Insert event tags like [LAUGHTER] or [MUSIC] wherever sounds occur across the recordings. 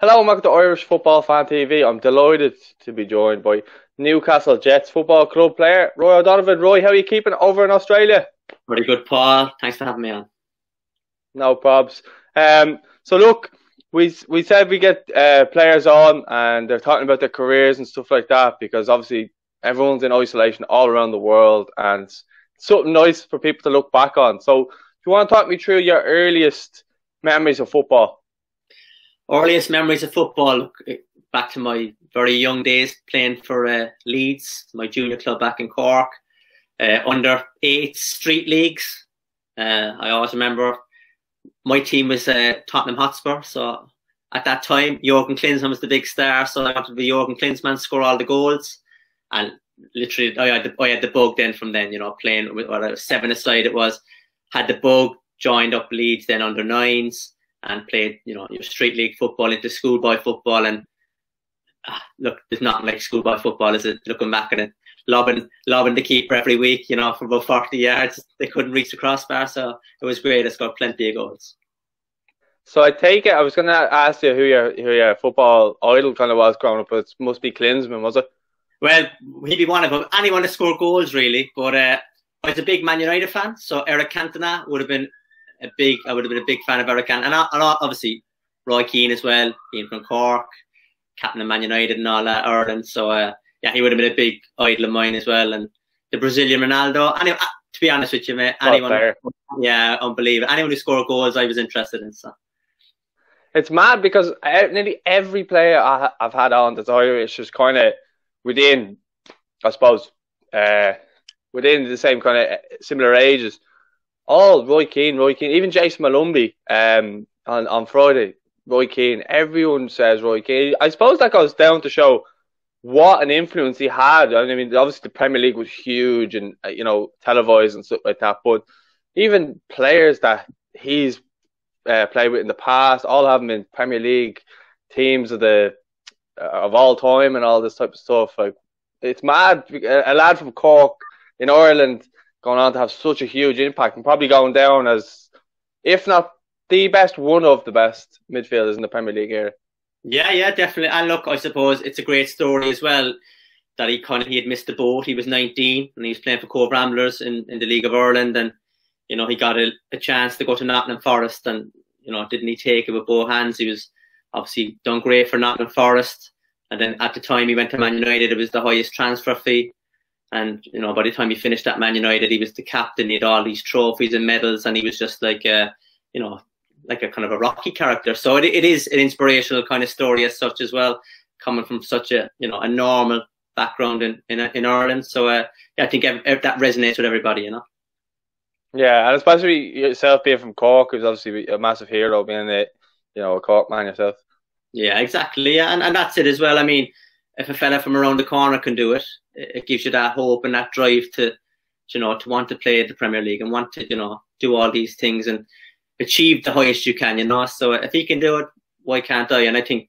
Hello, and welcome to Irish Football Fan TV. I'm delighted to be joined by Newcastle Jets Football Club player Roy O'Donovan. Roy, how are you keeping over in Australia? Pretty good, Paul. Thanks for having me on. No probs. Um, so look, we we said we get uh, players on and they're talking about their careers and stuff like that because obviously everyone's in isolation all around the world and it's something nice for people to look back on. So, if you want to talk me through your earliest memories of football? Earliest memories of football eh, back to my very young days playing for uh, Leeds, my junior club back in Cork, uh, under eight street leagues. Uh, I always remember my team was Tottenham Hotspur, so at that time Jurgen Klinsmann was the big star, so I wanted to be Jurgen Klinsmann, score all the goals, and literally I had the, I had the bug then from then, you know, playing with what seven aside it was, had the bug, joined up Leeds then under nines and played, you know, your street league football into schoolboy football. And ah, look, there's nothing like schoolboy football, is it? Looking back at it, lobbing, lobbing the keeper every week, you know, for about 40 yards. They couldn't reach the crossbar, so it was great. It's got plenty of goals. So I take it. I was going to ask you who your who your football idol kind of was growing up, but it must be Klinsmann, was it? Well, he'd be one of them. Anyone to score goals, really. But uh, I was a big Man United fan, so Eric Cantona would have been a big. I would have been a big fan of Eric and, and obviously Roy Keane as well, being from Cork, captain of Man United and all that Ireland. So uh, yeah, he would have been a big idol of mine as well. And the Brazilian Ronaldo. Anyway, uh, to be honest with you, mate, anyone, yeah, unbelievable. Anyone who scored goals, I was interested in. So. It's mad because nearly every player I, have had on that's Irish is kind of within, I suppose, uh, within the same kind of similar ages all Roy Keane, Roy Keane, even Jayson Molumby um, on, on Friday, Roy Keane, everyone says Roy Keane. I suppose that goes down to show what an influence he had. I mean, obviously the Premier League was huge and, uh, you know, televised and stuff like that, but even players that he's uh, played with in the past, all have him in Premier League teams of the uh, of all time and all this type of stuff. Like it's mad. A lad from Cork in Ireland going on to have such a huge impact and probably going down as, if not the best, one of the best midfielders in the Premier League here. Yeah, yeah, definitely. And look, I suppose it's a great story as well that he kind of he had missed the boat. He was 19 and he was playing for Cobh Ramblers in, in the League of Ireland, and you know he got a, a chance to go to Nottingham Forest, and you know didn't he take it with both hands? He was obviously done great for Nottingham Forest, and then at the time he went to Man United, it was the highest transfer fee. And you know, by the time he finished at Man United, he was the captain. He had all these trophies and medals, and he was just like a, you know, like a kind of a rocky character. So it, it is an inspirational kind of story as such as well, coming from such a you know a normal background in in, in Ireland. So uh, yeah, I think that resonates with everybody, you know. Yeah, and especially yourself being from Cork, who's obviously a massive hero, being a you know a Cork man yourself. Yeah, exactly. Yeah, and and that's it as well. I mean, if a fella from around the corner can do it, it gives you that hope and that drive to, you know, to want to play the Premier League and want to, you know, do all these things and achieve the highest you can, you know. So if he can do it, why can't I? And I think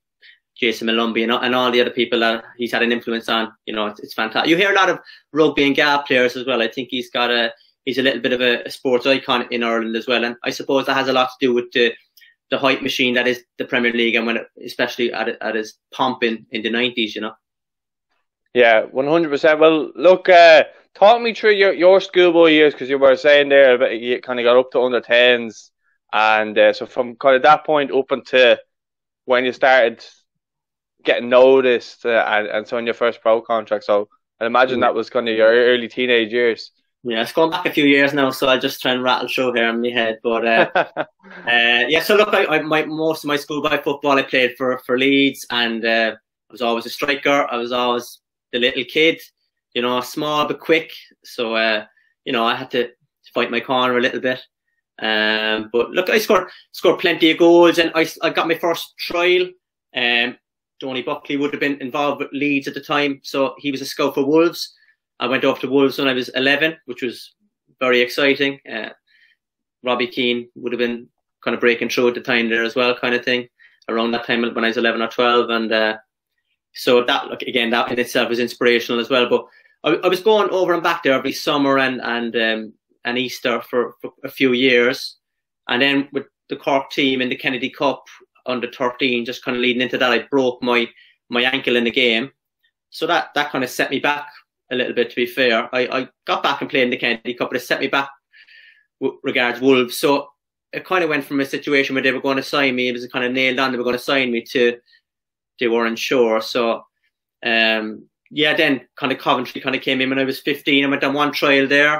Jayson Molumby and, and all the other people that he's had an influence on, you know, it's, it's fantastic. You hear a lot of rugby and GAA players as well. I think he's got a, he's a little bit of a, a sports icon in Ireland as well. And I suppose that has a lot to do with the, the hype machine that is the Premier League and when it, especially at, at its pomp in, in the 90s, you know. Yeah, one hundred percent. Well, look, uh, talk me through your your schoolboy years because you were saying there about you kind of got up to under tens, and uh, so from kind of that point up until when you started getting noticed uh, and, and so in your first pro contract. So I imagine that was kind of your early teenage years. Yeah, it's gone back a few years now, so I'll just try and rattle through here in my head. But uh, [LAUGHS] uh, yeah, so look, I, I, my most of my schoolboy football I played for for Leeds, and uh, I was always a striker. I was always the little kid, you know, small but quick. So, uh, you know, I had to fight my corner a little bit. Um, but look, I scored scored plenty of goals, and I, I got my first trial. Um, Tony Buckley would have been involved with Leeds at the time, so he was a scout for Wolves. I went off to Wolves when I was 11, which was very exciting. Uh, Robbie Keane would have been kind of breaking through at the time there as well, kind of thing. Around that time when I was 11 or 12, and uh, so that again that in itself was inspirational as well. But I, I was going over and back there every summer and and um, and Easter for, for a few years, and then with the Cork team in the Kennedy Cup, under 13, just kind of leading into that, I broke my my ankle in the game, so that that kind of set me back a little bit. To be fair, I, I got back and played in the Kennedy Cup, but it set me back w- regards Wolves. So it kind of went from a situation where they were going to sign me, it was kind of nailed on, they were going to sign me to they weren't sure. So um, yeah, then kind of Coventry kind of came in when I was 15. I went on one trial there.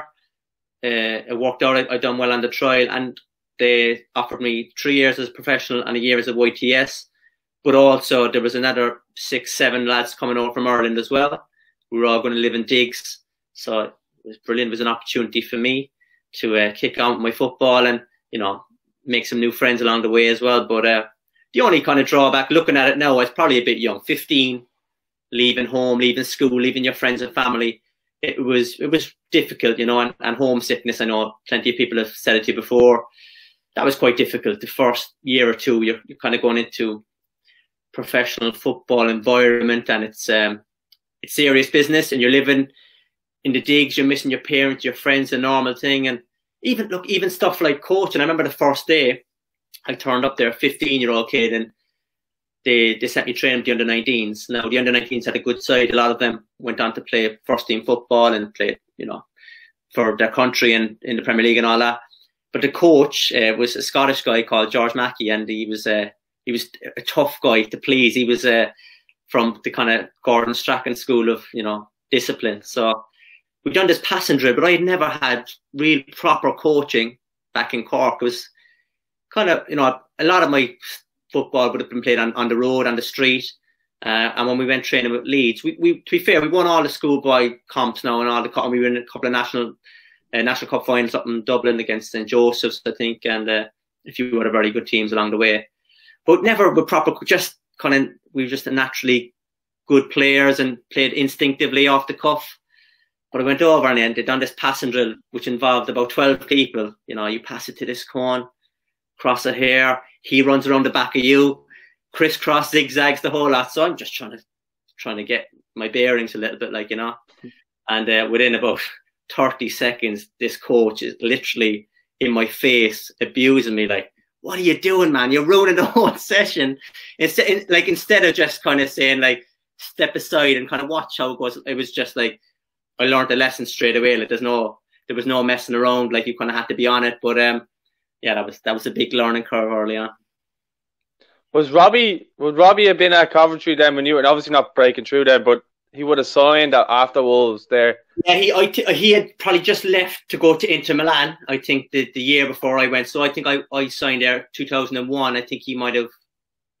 Uh, it worked out. I, I done well on the trial, and they offered me three years as a professional and a year as a YTS. But also there was another six, seven lads coming over from Ireland as well. We were all going to live in digs, so it was brilliant. It was an opportunity for me to uh, kick on my football and you know make some new friends along the way as well. But uh, the only kind of drawback, looking at it now, I was probably a bit young, 15, leaving home, leaving school, leaving your friends and family. It was it was difficult, you know, and, and homesickness. I know plenty of people have said it to you before. That was quite difficult. The first year or two, you're, you're kind of going into professional football environment, and it's um, it's serious business, and you're living in the digs. You're missing your parents, your friends, a normal thing, and even look, even stuff like coaching. I remember the first day I turned up there, a 15 year old kid, and they they sent me training with the under 19s. Now the under 19s had a good side. A lot of them went on to play first team football and play, you know, for their country and in the Premier League and all that. But the coach uh, was a Scottish guy called George Mackey, and he was uh, he was a tough guy to please. He was uh, from the kind of Gordon Strachan school of you know discipline. So we've done this passenger, but I had never had real proper coaching back in Cork. It was kind of you know a lot of my football would have been played on, on the road, on the street. Uh, and when we went training with Leeds, we, we, to be fair, we won all the schoolboy comps now and all the, and we were in a couple of national, uh, national cup finals up in Dublin against St. Joseph's, I think, and uh, a few other very good teams along the way. But never with proper, just kind of, we were just naturally good players and played instinctively off the cuff. But I went over and then did done this passing drill, which involved about 12 people. You know, you pass it to this corn, cross it here, he runs around the back of you, crisscross zigzags the whole lot. So I'm just trying to trying to get my bearings a little bit, like you know. And uh, within about 30 seconds, this coach is literally in my face, abusing me, like, "What are you doing, man? You're ruining the [LAUGHS] whole session." Instead, like instead of just kind of saying like, "Step aside and kind of watch how it goes," it was just like I learned a lesson straight away. Like, there's no, there was no messing around. Like, you kind of had to be on it. But um, yeah, that was that was a big learning curve early on. Was Robbie would Robbie have been at Coventry then when you were obviously not breaking through then, but he would have signed after Wolves there. Yeah, he I t- he had probably just left to go to Inter Milan. I think the, the year before I went, so I think I, I signed there 2001. I think he might have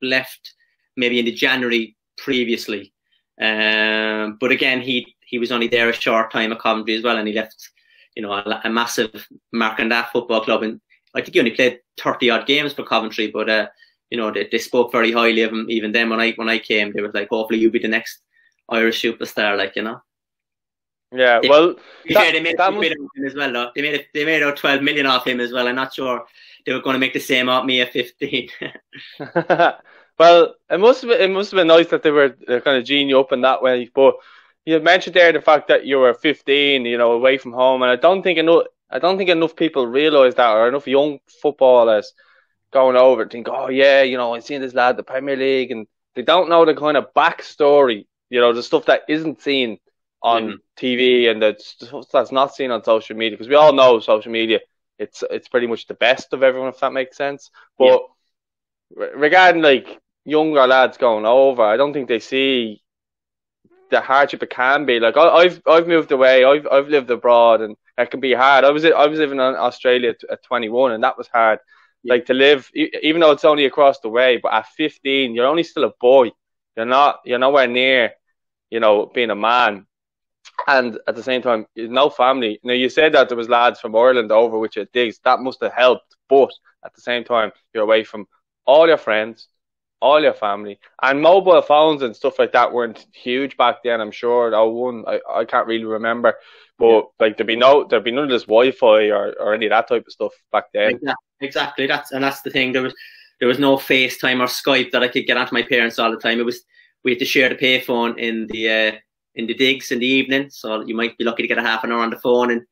left maybe in the January previously. Um, but again, he he was only there a short time at Coventry as well, and he left, you know, a, a massive mark on that football club. And I think he only played thirty odd games for Coventry, but uh, you know they, they spoke very highly of him. Even then, when I when I came, they were like, "Hopefully, you'll be the next Irish superstar," like you know. Yeah, well, they, that, they made that was... him as well. Though. They made they made out twelve million off him as well. I'm not sure they were going to make the same off me at fifteen. [LAUGHS] well, it must have been, it must have been nice that they were uh, kind of genie up in that way. But you mentioned there the fact that you were 15, you know, away from home, and I don't think enough I don't think enough people realise that, or enough young footballers going over think, oh yeah, you know, I've seen this lad the Premier League, and they don't know the kind of backstory, you know, the stuff that isn't seen on mm. TV and the stuff that's not seen on social media. Because we all know social media, it's it's pretty much the best of everyone, if that makes sense. But yeah. regarding like younger lads going over, I don't think they see the hardship it can be. Like I, have I've moved away, I've I've lived abroad, and it can be hard. I was I was living in Australia at 21, and that was hard. Yeah. Like to live, even though it's only across the way, but at 15, you're only still a boy. You're not you're nowhere near, you know, being a man. And at the same time, no family. Now you said that there was lads from Ireland over which it digs. That must have helped, but at the same time, you're away from all your friends, all your family, and mobile phones and stuff like that weren't huge back then. I'm sure. Oh, one, I, I can't really remember. But yeah. like there'd be no there'd be none of this Wi-Fi or, or any of that type of stuff back then. Exactly. That's and that's the thing. There was there was no FaceTime or Skype that I could get onto my parents all the time. It was we had to share the payphone in the uh, in the digs in the evening. So you might be lucky to get a half an hour on the phone and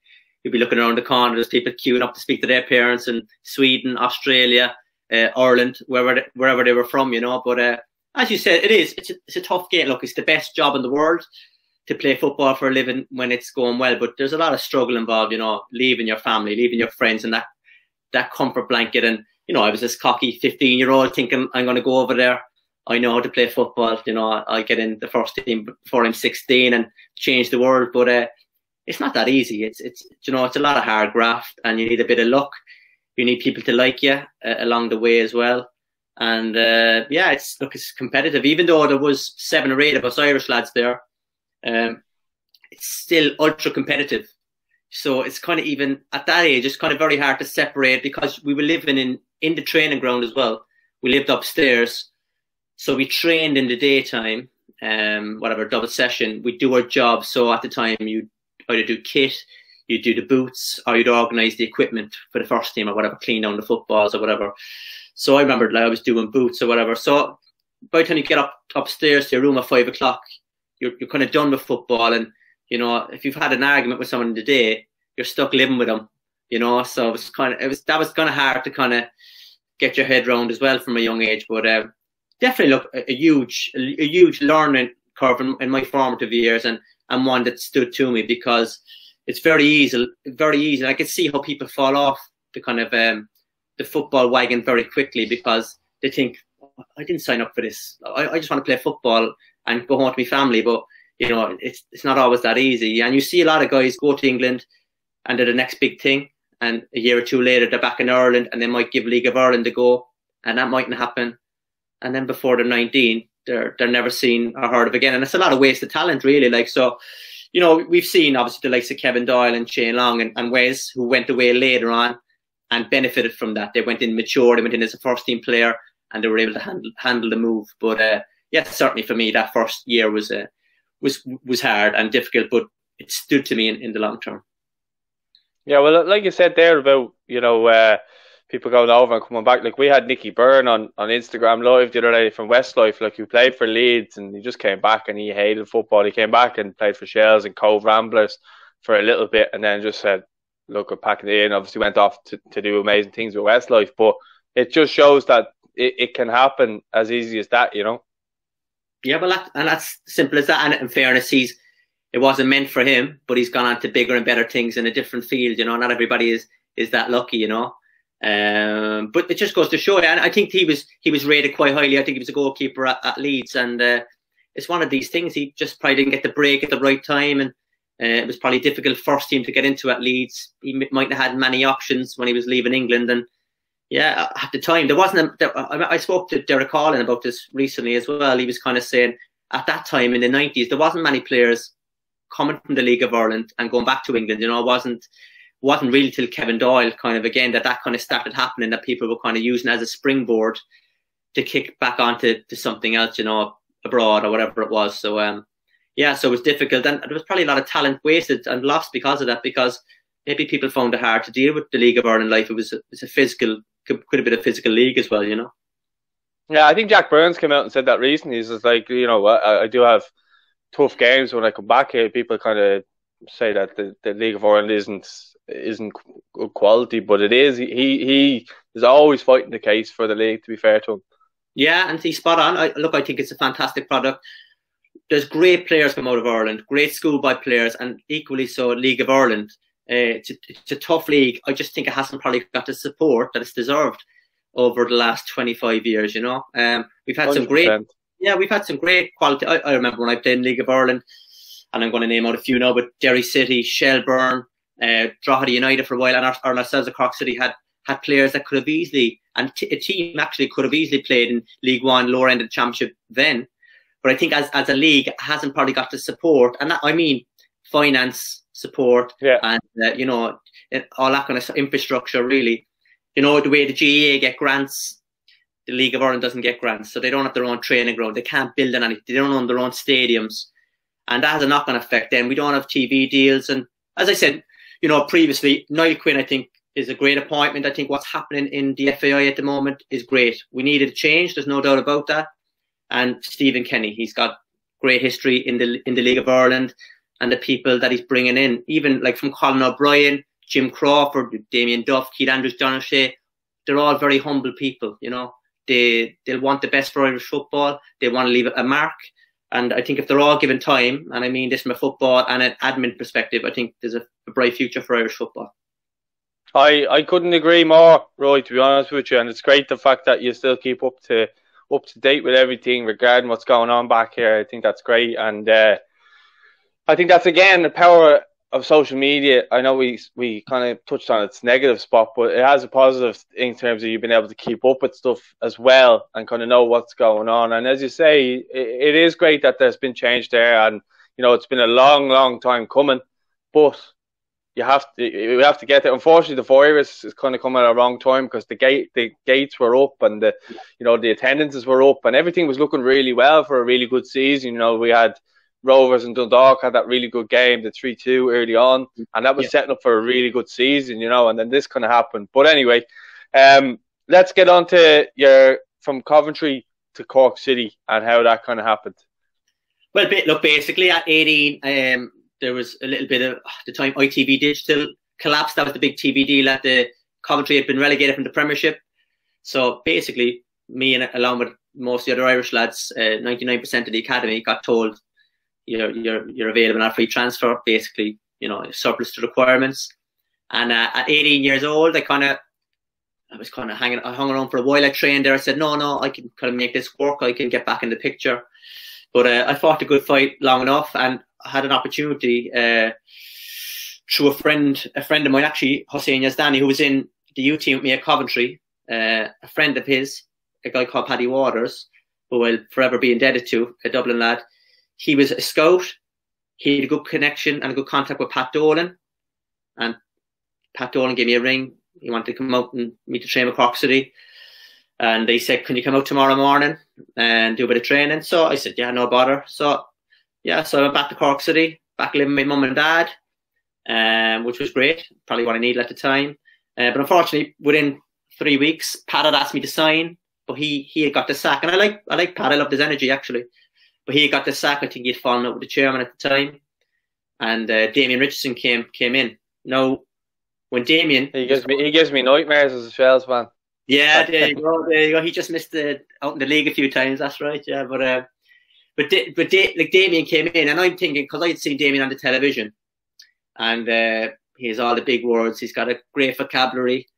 you'd be looking around the corner. There's people queuing up to speak to their parents in Sweden, Australia, uh, Ireland, wherever wherever they were from, you know. But uh, as you said, it is it's a, it's a tough game. Look, it's the best job in the world to play football for a living when it's going well, but there's a lot of struggle involved. You know, leaving your family, leaving your friends, and that that comfort blanket. And you know, I was this cocky 15 year old thinking I'm going to go over there. I know how to play football. You know, I'll get in the first team before I'm 16 and change the world. But uh, it's not that easy. It's it's you know, it's a lot of hard graft, and you need a bit of luck. You need people to like you uh, along the way as well. And uh, yeah, it's look, it's competitive. Even though there was seven or eight of us Irish lads there, um, it's still ultra competitive. So it's kind of even at that age, it's kind of very hard to separate because we were living in in the training ground as well. We lived upstairs, so we trained in the daytime. Um, whatever double session, we do our job. So at the time, you either do kit, you do the boots, or you'd organise the equipment for the first team or whatever, clean down the footballs or whatever. So I remember like, I was doing boots or whatever. So by the time you get up upstairs to your room at five o'clock, you're you're kind of done with football, and you know if you've had an argument with someone in the day, you're stuck living with them. You know, so it was kind of it was that was kind of hard to kind of get your head around as well from a young age. But uh, definitely look a, a huge a, huge learning curve in, in my formative years, and and one that stood to me because it's very easy, very easy. I could see how people fall off the kind of um, the football wagon very quickly because they think I didn't sign up for this. I, I just want to play football and go home to my family. But you know, it's it's not always that easy. And you see a lot of guys go to England and they're the next big thing, and a year or two later they're back in Ireland and they might give League of Ireland a go, and that mightn't happen. And then before they're 19, they're they're never seen or heard of again. And it's a lot of wasted talent, really. Like so, you know, we've seen obviously the likes of Kevin Doyle and Shane Long and, and Wes who went away later on and benefited from that. They went in mature, they went in as a first team player, and they were able to handle handle the move. But uh, yeah, certainly for me, that first year was uh, was was hard and difficult, but it stood to me in, in the long term. Yeah, well, like you said there about you know uh, people going over and coming back. Like we had Nicky Byrne on, on Instagram live the other day from Westlife. Like he played for Leeds and he just came back and he hated football. He came back and played for Shels and Cobh Ramblers for a little bit and then just said, "Look, I'm packing it in." Obviously, went off to, to do amazing things with Westlife, but it just shows that it, it can happen as easy as that, you know. Yeah, well, that, and that's simple as that. And in fairness, he's it wasn't meant for him, but he's gone on to bigger and better things in a different field. You know, not everybody is is that lucky. You know, um, but it just goes to show. And I think he was he was rated quite highly. I think he was a goalkeeper at, at Leeds, and uh, it's one of these things. He just probably didn't get the break at the right time, and uh, it was probably difficult first team to get into at Leeds. He might have had many options when he was leaving England, and yeah, at the time there wasn't. I spoke to Derek Collin about this recently as well. He was kind of saying at that time in the nineties there wasn't many players coming from the League of Ireland and going back to England. You know, it wasn't wasn't really till Kevin Doyle kind of again that that kind of started happening that people were kind of using as a springboard to kick back onto to something else. You know, abroad or whatever it was. So um, yeah, so it was difficult, and there was probably a lot of talent wasted and lost because of that because maybe people found it hard to deal with the League of Ireland life. It was a, it was a physical could, could have been a physical league as well, you know. Yeah, I think Jack Burns came out and said that recently. He's just like, you know, I, I do have tough games when I come back here. People kind of say that the, the League of Ireland isn't isn't good quality, but it is. He he is always fighting the case for the league. To be fair to him. Yeah, and he's spot on. I, look, I think it's a fantastic product. There's great players come out of Ireland, great schoolboy players, and equally so League of Ireland. Uh, it's, a, it's, a, tough league. I just think it hasn't probably got the support that it's deserved over the last 25 years. You know, um, we've had 100%. some great, yeah, we've had some great quality. I, I, remember when I played in League of Ireland, and I'm going to name out a few now, but Derry City, Shelbourne, uh, Drogheda United for a while, and, our, and ourselves at Cork City had had players that could have easily, and t- a team actually could have easily played in League One, lower end of the championship then. But I think as as a league, hasn't probably got the support, and that, I mean finance support, yeah. and uh, you know all that kind of infrastructure. Really, you know the way the GAA get grants, the League of Ireland doesn't get grants, so they don't have their own training ground. They can't build any. They don't own their own stadiums, and that has a knock-on effect. Then we don't have TV deals, and as I said, you know previously, Niall Quinn, I think. Is a great appointment. I think what's happening in the FAI at the moment is great. We needed a change. There's no doubt about that. And Stephen Kenny, he's got great history in the in the League of Ireland and the people that he's bringing in, even like from Colin O'Brien, Jim Crawford, Damien Duff, Keith Andrews, John O'Shea, they're all very humble people. You know, they they'll want the best for Irish football. They want to leave a mark. And I think if they're all given time, and I mean this from a football and an admin perspective, I think there's a, a bright future for Irish football. I, I couldn't agree more, Roy, to be honest with you. And it's great the fact that you still keep up to up to date with everything regarding what's going on back here. I think that's great. And uh, I think that's again the power of social media. I know we we kind of touched on its negative spot, but it has a positive in terms of you being able to keep up with stuff as well and kind of know what's going on. And as you say, it, it is great that there's been change there, and you know it's been a long, long time coming, but you have to you have to get it. Unfortunately, the virus is kind of coming at a wrong time because the gate the gates were up and the you know the attendances were up and everything was looking really well for a really good season. You know, we had Rovers and Dundalk had that really good game, the three two early on, and that was yeah. setting up for a really good season. You know, and then this kind of happened. But anyway, um, let's get on to your from Coventry to Cork City and how that kind of happened. Well, look, basically at 18, um, there was a little bit of the time ITV Digital collapsed. That was the big TV deal that the Coventry had been relegated from the Premiership. So basically, me and along with most of the other Irish lads, uh, 99% of the academy got told you're you're you're available on free transfer. Basically, you know, surplus to requirements. And uh, at 18 years old, I kind of I was kind of hanging, I hung around for a while. I trained there. I said, no, no, I can kind of make this work. I can get back in the picture. But uh, I fought a good fight long enough, and had an opportunity uh, through a friend, a friend of mine, actually, Hossein Yazdani, who was in the U team with me at Coventry. Uh, a friend of his, a guy called Paddy Waters, who I'll forever be indebted to, a Dublin lad. He was a scout. He had a good connection and a good contact with Pat Dolan. And Pat Dolan gave me a ring. He wanted to come out and meet the train with Cork City. And they said, Can you come out tomorrow morning and do a bit of training? So I said, Yeah, no bother. So yeah, so I went back to Cork City, back living with my mum and dad, um, which was great. Probably what I needed at the time. Uh, but unfortunately, within three weeks, Pat had asked me to sign, but he he had got the sack, and I like I like Pat. I loved his energy actually, but he got the sack. I think he'd fallen out with the chairman at the time, and uh, Damien Richardson came came in. Now, when Damien he gives me he gives me nightmares as a Shels fan. Yeah, [LAUGHS] there you go. There you go. He just missed the out in the league a few times. That's right. Yeah, but. Uh, but but like Damien came in, and I'm thinking because I'd seen Damien on the television, and uh, he has all the big words. He's got a great vocabulary,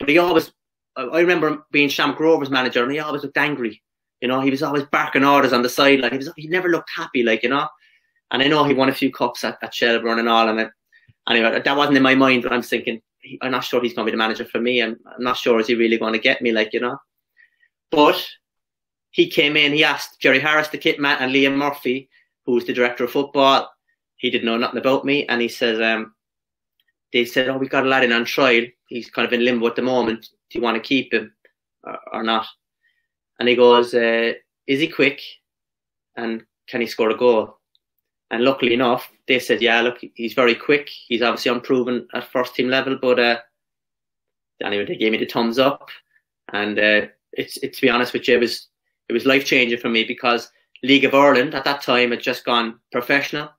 but he always. I remember being Shamrock Rovers manager, and he always looked angry. You know, he was always barking orders on the sideline. He was he never looked happy, like you know. And I know he won a few cups at, at Shelbourne and all, and it, anyway, that wasn't in my mind. But I'm thinking, I'm not sure he's going to be the manager for me. I'm, I'm not sure is he really going to get me, like you know. But he came in, he asked Jerry Harris, the kit man, and Liam Murphy, who was the director of football. He didn't know nothing about me, and he says, um, they said, "Oh, we got a lad in on trial. He's kind of in limbo at the moment. Do you want to keep him or, or not?" And he goes, uh, "Is he quick? And can he score a goal?" And luckily enough, they said, "Yeah, look, he's very quick. He's obviously unproven at first team level, but uh, anyway, they gave me the thumbs up." And uh, it's, it, to be honest with you, it was it was life changing for me because League of Ireland at that time had just gone professional.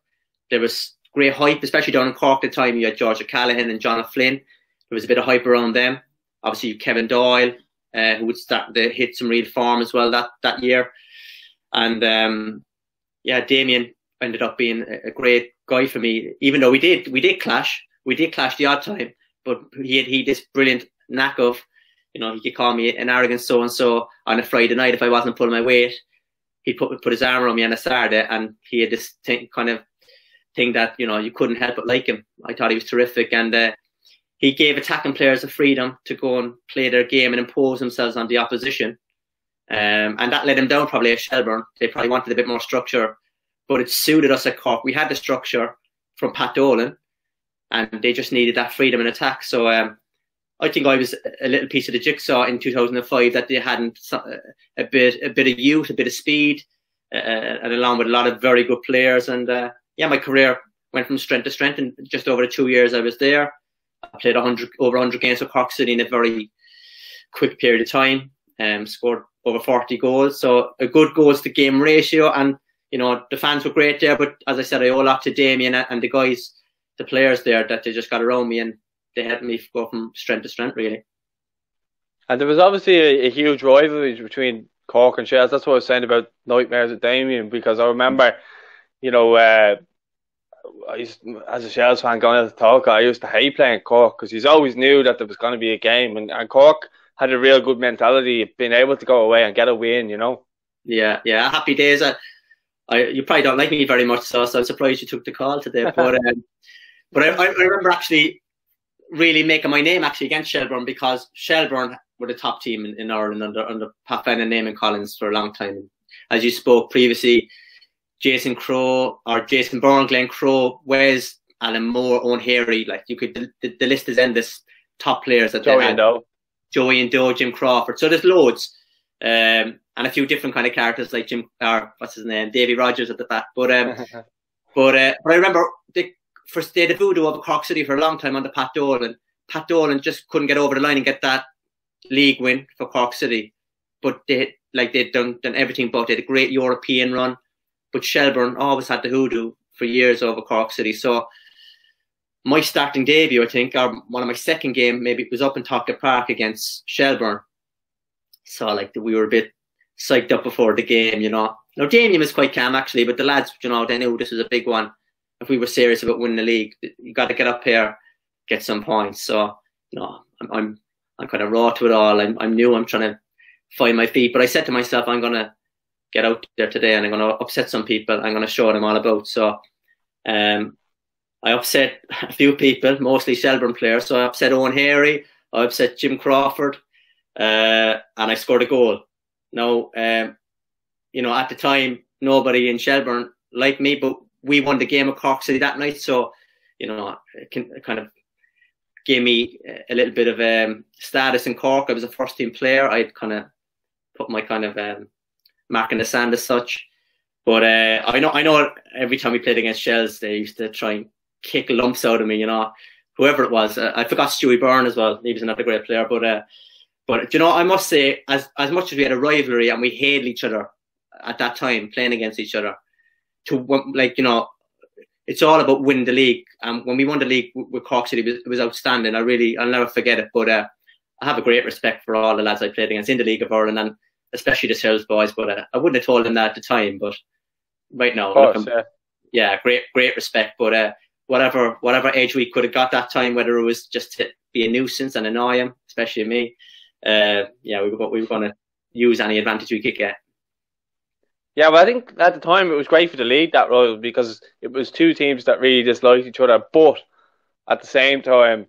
There was great hype, especially down in Cork at the time. You had George O'Callaghan and John Flynn. There was a bit of hype around them. Obviously, Kevin Doyle, uh, who would start to hit some real form as well that, that year. And um, yeah, Damien ended up being a great guy for me. Even though we did we did clash, we did clash the odd time, but he had he this brilliant knack of you know, he could call me an arrogant so and so on a Friday night if I wasn't pulling my weight. He put put his arm around me on a Saturday, and he had this thing, kind of thing that you know you couldn't help but like him. I thought he was terrific, and uh, he gave attacking players the freedom to go and play their game and impose themselves on the opposition. Um, and that let him down probably at Shelbourne. They probably wanted a bit more structure, but it suited us at Cork. We had the structure from Pat Dolan, and they just needed that freedom in attack. So um, I think I was a little piece of the jigsaw in 2005 that they hadn't a bit a bit of youth, a bit of speed, uh, and along with a lot of very good players. And uh, yeah, my career went from strength to strength. In just over the two years I was there, I played 100 over 100 games for Cork City in a very quick period of time. Um, scored over 40 goals, so a good goals to game ratio. And you know the fans were great there, but as I said, I owe a lot to Damien and the guys, the players there that they just got around me and they helped me go from strength to strength, really. And there was obviously a, a huge rivalry between Cork and Shels. That's what I was saying about Nightmares with Damien because I remember, you know, uh, I used, as a Shels fan going out to talk, I used to hate playing Cork because he's always knew that there was going to be a game, and, and Cork had a real good mentality, of being able to go away and get a win. You know. Yeah, yeah, happy days. I, I, you probably don't like me very much, so, so I'm surprised you took the call today. [LAUGHS] But um, but I, I remember actually really making my name actually against Shelbourne because Shelbourne were the top team in, in Ireland under under Pat Fenn and Collins for a long time. As you spoke previously, Jason Crow or Jason Byrne, Glen Crowe, Wes, Alan Moore, Owen Heary. Like you could, the, the list is endless. Top players that Joey had. Doe. Joey and Doe, Jim Crawford. So there's loads, um, and a few different kind of characters like Jim, or what's his name, Davy Rogers at the back. But um, [LAUGHS] but uh, but I remember the first day the voodoo of Cork City for a long time under Pat Dolan. Pat Dolan just couldn't get over the line and get that league win for Cork City, but they like they'd done done everything but they had a great European run but Shelbourne always had the hoodoo for years over Cork City. So my starting debut, I think, or one of my second game, maybe it was up in Tolka Park against Shelbourne. So like we were a bit psyched up before the game, you know. Now Damien was quite calm actually, but the lads, you know, they knew this was a big one. If we were serious about winning the league, you got to get up here, get some points. So you know, I'm I'm, I'm kind of raw to it all. I'm I'm new. I'm trying to find my feet, but I said to myself, I'm gonna get out there today and I'm going to upset some people. I'm going to show them all about. So um, I upset [LAUGHS] a few people, mostly Shelbourne players. So I upset Owen Heary, I upset Jim Crawford, uh, and I scored a goal. Now, um, you know, at the time, nobody in Shelbourne liked me, but we won the game of Cork City that night. So, you know, it, can, it kind of gave me a little bit of um, status in Cork. I was a first team player. I'd kind of put my kind of um, marking the sand as such. But uh, I know, I know. Every time we played against Shels, they used to try and kick lumps out of me. You know, whoever it was. Uh, I forgot Stewie Byrne as well. He was another great player. But uh, but you know, I must say, as as much as we had a rivalry and we hated each other at that time, playing against each other, to like you know, it's all about winning the league. And when we won the league with Cork City, it was, it was outstanding. I really, I'll never forget it. But uh, I have a great respect for all the lads I played against in the League of Ireland and especially the sales boys. But uh, I wouldn't have told them that at the time. But right now, course, yeah. yeah. great, great respect. But uh, whatever, whatever age we could have got that time, whether it was just to be a nuisance and annoy him, especially me, uh, yeah, we were, we were going to use any advantage we could get. Yeah, well, I think at the time it was great for the league that role because it was two teams that really disliked each other, but at the same time,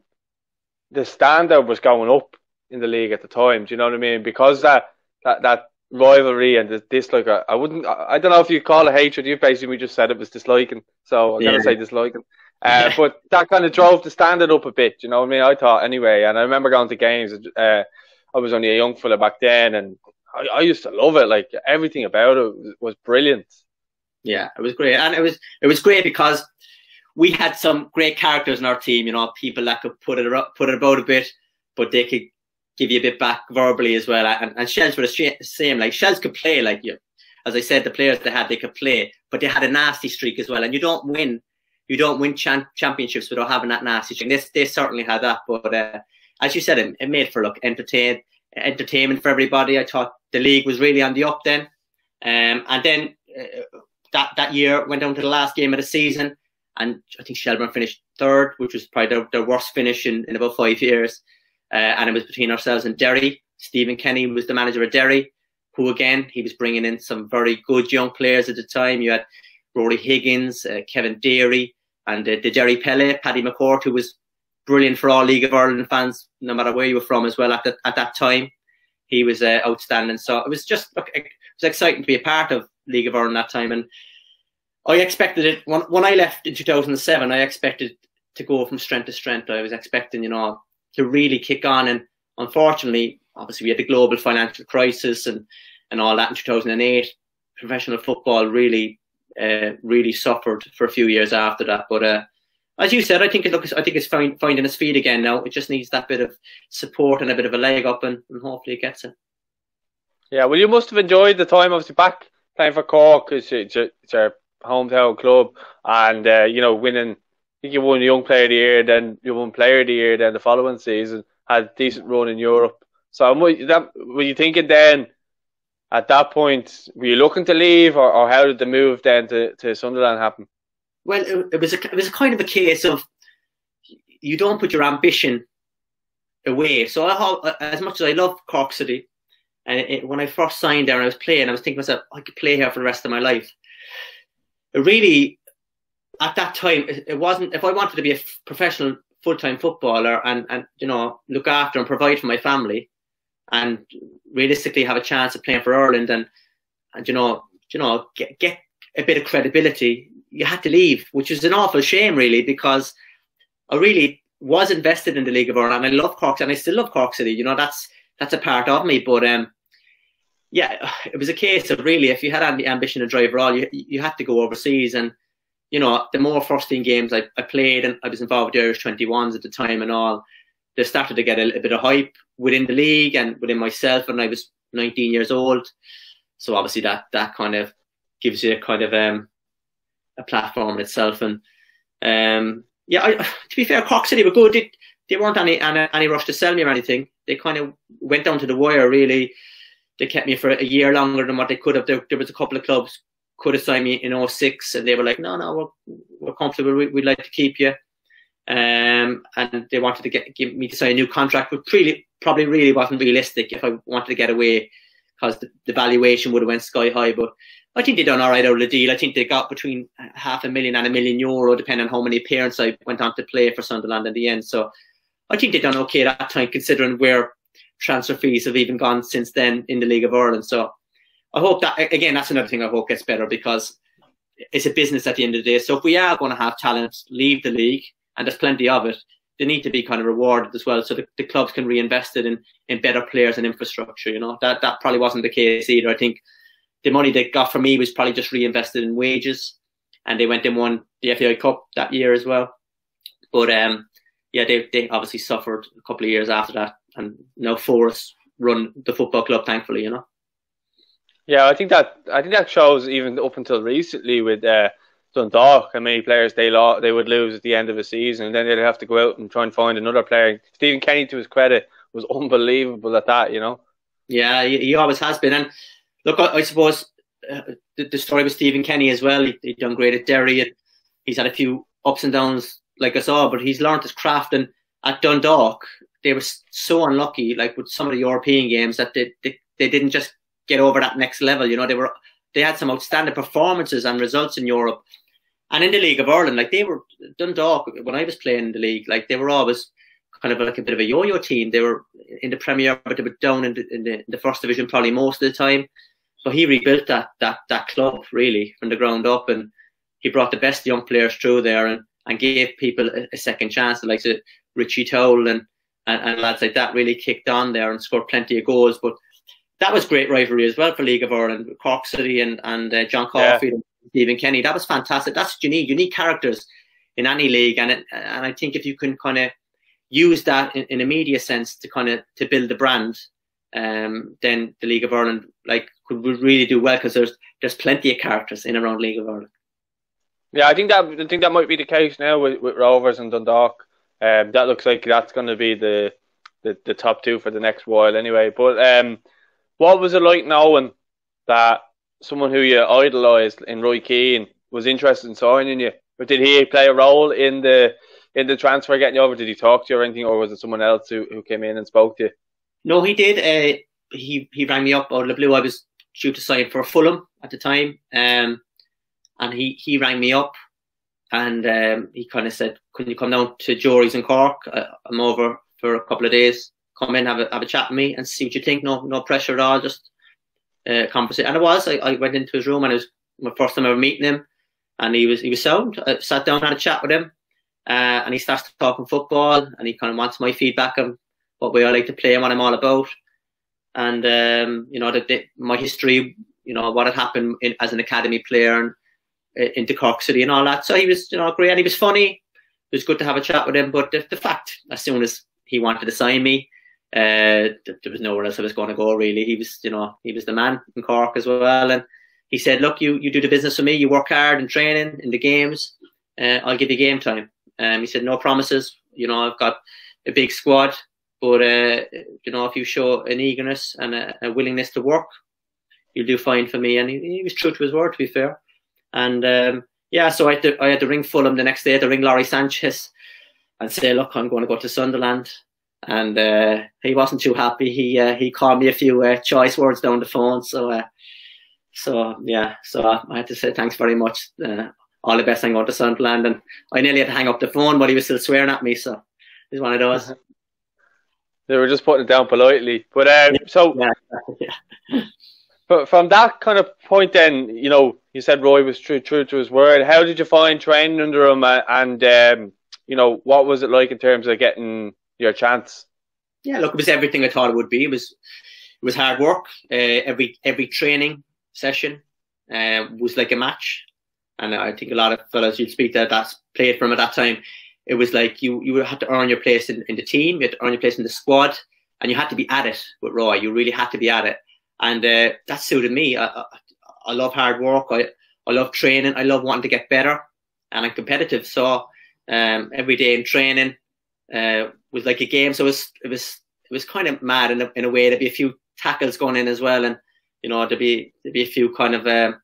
the standard was going up in the league at the time. Do you know what I mean? Because that that that rivalry and the dislike. I, I wouldn't. I, I, don't know if you call it hatred. You basically just said it was disliking, so I'm yeah. gonna say disliking. [LAUGHS] Uh. But that kind of drove the standard up a bit. You know what I mean? I thought anyway, and I remember going to games. Uh, I was only a young fella back then, and I, I used to love it. Like everything about it was, was brilliant. Yeah, it was great, and it was it was great because we had some great characters in our team. You know, people that could put it put it about a bit, but they could give you a bit back verbally as well. And, and Shels were the same. Like Shels could play, like you, as I said, the players they had, they could play, but they had a nasty streak as well. And you don't win, you don't win championships without having that nasty streak. This they certainly had that. But uh, as you said, it, it made for look entertain, entertainment for everybody. I thought the league was really on the up then. Um, and then uh, that that year went down to the last game of the season, and I think Shelbourne finished third, which was probably their, their worst finish in, in about five years uh, and it was between ourselves and Derry. Stephen Kenny was the manager of Derry, who again he was bringing in some very good young players at the time. You had Rory Higgins, uh, Kevin Deery, and uh, the Derry Pele, Paddy McCourt, who was brilliant for all League of Ireland fans, no matter where you were from as well at, the, at that time. He was uh, outstanding. So it was just look, it was exciting to be a part of League of Ireland that time. And I expected it when, when I left in 2007. I expected to go from strength to strength. I was expecting, you know, to really kick on. And unfortunately, obviously, we had the global financial crisis and, and all that in 2008. Professional football really, uh, really suffered for a few years after that. But uh, as you said, I think it looks, I think it's find, finding its feet again now. It just needs that bit of support and a bit of a leg up, and, and hopefully it gets it. Yeah, well, you must have enjoyed the time, obviously, back playing for Cork. It's, it's, it's our hometown club, and uh, you know, winning think you won Young Player of the Year, then you won Player of the Year, then the following season had decent run in Europe. So that, were you thinking then? At that point, were you looking to leave, or, or how did the move then to, to Sunderland happen? Well, it, was a, it was a kind of a case of you don't put your ambition away. So I, as much as I love Cork City, and it, when I first signed there and I was playing, I was thinking to myself, I could play here for the rest of my life. It really, at that time, it, wasn't. If I wanted to be a professional full-time footballer and and you know look after and provide for my family, and realistically have a chance of playing for Ireland and and you know you know get get a bit of credibility, you had to leave, which is an awful shame, really, because I really was invested in the League of Ireland. And I love Cork, and I still love Cork City. You know, that's that's a part of me. But um, yeah, it was a case of really, if you had any ambition to drive all, you you had to go overseas. And you know, the more first team games I, I played, and I was involved with the Irish 21s at the time and all, they started to get a, a bit of hype within the league and within myself. And I was 19 years old, so obviously that that kind of gives you a kind of um, a platform in itself. And um, yeah, I, to be fair, Cork City were good. They, they weren't any, any, any rush to sell me or anything. They kind of went down to the wire. Really, they kept me for a year longer than what they could have. There, there was a couple of clubs could have signed me in 06 and they were like, no, no, we're, we're comfortable. We, would like to keep you. Um, and they wanted to get give me to sign a new contract, which really probably really wasn't realistic if I wanted to get away because the, the valuation would have went sky high. But I think they done all right out of the deal. I think they got between half a million and a million euro, depending on how many appearances I went on to play for Sunderland in the end. So I think they done okay at that time, considering where transfer fees have even gone since then in the League of Ireland. So I hope that again, that's another thing I hope gets better because it's a business at the end of the day. So if we are going to have talent leave the league, and there's plenty of it, they need to be kind of rewarded as well, so the, the clubs can reinvest it in in better players and infrastructure. You know that that probably wasn't the case either. I think the money they got from me was probably just reinvested in wages, and they went and won the FAI Cup that year as well. But um, yeah, they they obviously suffered a couple of years after that, and now FORAS run the football club, thankfully, you know. Yeah, I think that I think that shows even up until recently with uh, Dundalk how many players they lo- they would lose at the end of a season, and then they'd have to go out and try and find another player. Stephen Kenny, to his credit, was unbelievable at that. You know. Yeah, he, he always has been, and look, I, I suppose uh, the, the, story with Stephen Kenny as well. He, he done great at Derry. And he's had a few ups and downs like us all, but he's learned his craft. And at Dundalk, they were so unlucky, like with some of the European games, that they, they, they didn't just get over that next level. You know, they were they had some outstanding performances and results in Europe. And in the League of Ireland, like they were Dundalk when I was playing in the league, like they were always kind of like a bit of a yo-yo team. They were in the Premier, but they were down in the, in the, in the first division probably most of the time. So he rebuilt that that that club really from the ground up, and he brought the best young players through there, and, and gave people a, second chance. Like so Richie Towell and, and, and lads like that really kicked on there and scored plenty of goals. But that was great rivalry as well for League of Ireland, Cork City and and uh, John Caulfield yeah. and Stephen Kenny. That was fantastic. That's what you need. You need characters in any league, and it, and I think if you can kind of use that in, in a media sense to kind of to build the brand, um, then the League of Ireland like could really do well because there's there's plenty of characters in around League of Ireland. Yeah, I think that I think that might be the case now with, with Rovers and Dundalk. Um, that looks like that's going to be the, the, the top two for the next while anyway. But um, what was it like knowing that someone who you idolised in Roy Keane was interested in signing you? But did he play a role in the in the transfer getting over? Did he talk to you or anything, or was it someone else who, who came in and spoke to you? No, he did. Uh, he he rang me up out of the blue. I was due to sign for Fulham at the time, um, and he he rang me up, and um, he kind of said, "Can you come down to Jury's in Cork? I'm over for a couple of days. Come in, have a have a chat with me, and see what you think. No no pressure at all. Just uh, conversation." And it was. I, I went into his room, and it was my first time ever meeting him, and he was he was sound. I sat down, and had a chat with him, uh, and he starts talking football, and he kind of wants my feedback on what way I like to play and what I'm all about and um, you know the, the, my history, you know what had happened in, as an academy player and into Cork City and all that. So he was, you know, great and he was funny. It was good to have a chat with him. But the, the fact, as soon as he wanted to sign me, uh, there was nowhere else I was going to go. Really, he was, you know, he was the man in Cork as well. And he said, "Look, you you do the business for me. You work hard in training in the games. Uh, I'll give you game time." Um, he said, "No promises. You know, I've got a big squad." but uh, you know, if you show an eagerness and a, a, willingness to work, you'll do fine for me. And he, he was true to his word, to be fair. And um, yeah, so I had, to, I had to ring Fulham the next day, to ring Lawrie Sanchez and say, look, I'm going to go to Sunderland. And uh, he wasn't too happy. He uh, he called me a few uh, choice words down the phone. So uh, so yeah, so I had to say thanks very much. Uh, all the best. I'm going to Sunderland, and I nearly had to hang up the phone, but he was still swearing at me. So he's one of those. [LAUGHS] They were just putting it down politely, but um, so yeah. [LAUGHS] yeah. But from that kind of point, then you know, you said Roy was true, true to his word. How did you find training under him, and um, you know, what was it like in terms of getting your chance? Yeah, look, it was everything I thought it would be. It was, it was hard work. Uh, every every training session uh, was like a match, and I think a lot of fellas you'd speak to that played from at that time. It was like you you had to earn your place in, in the team, you had to earn your place in the squad, and you had to be at it with Roy. You really had to be at it, and uh, that suited me. I, I, I love hard work. I I love training. I love wanting to get better, and I'm competitive. So um, every day in training uh, was like a game. So it was it was it was kind of mad in a, in a way. There'd be a few tackles going in as well, and you know there'd be there'd be a few kind of um,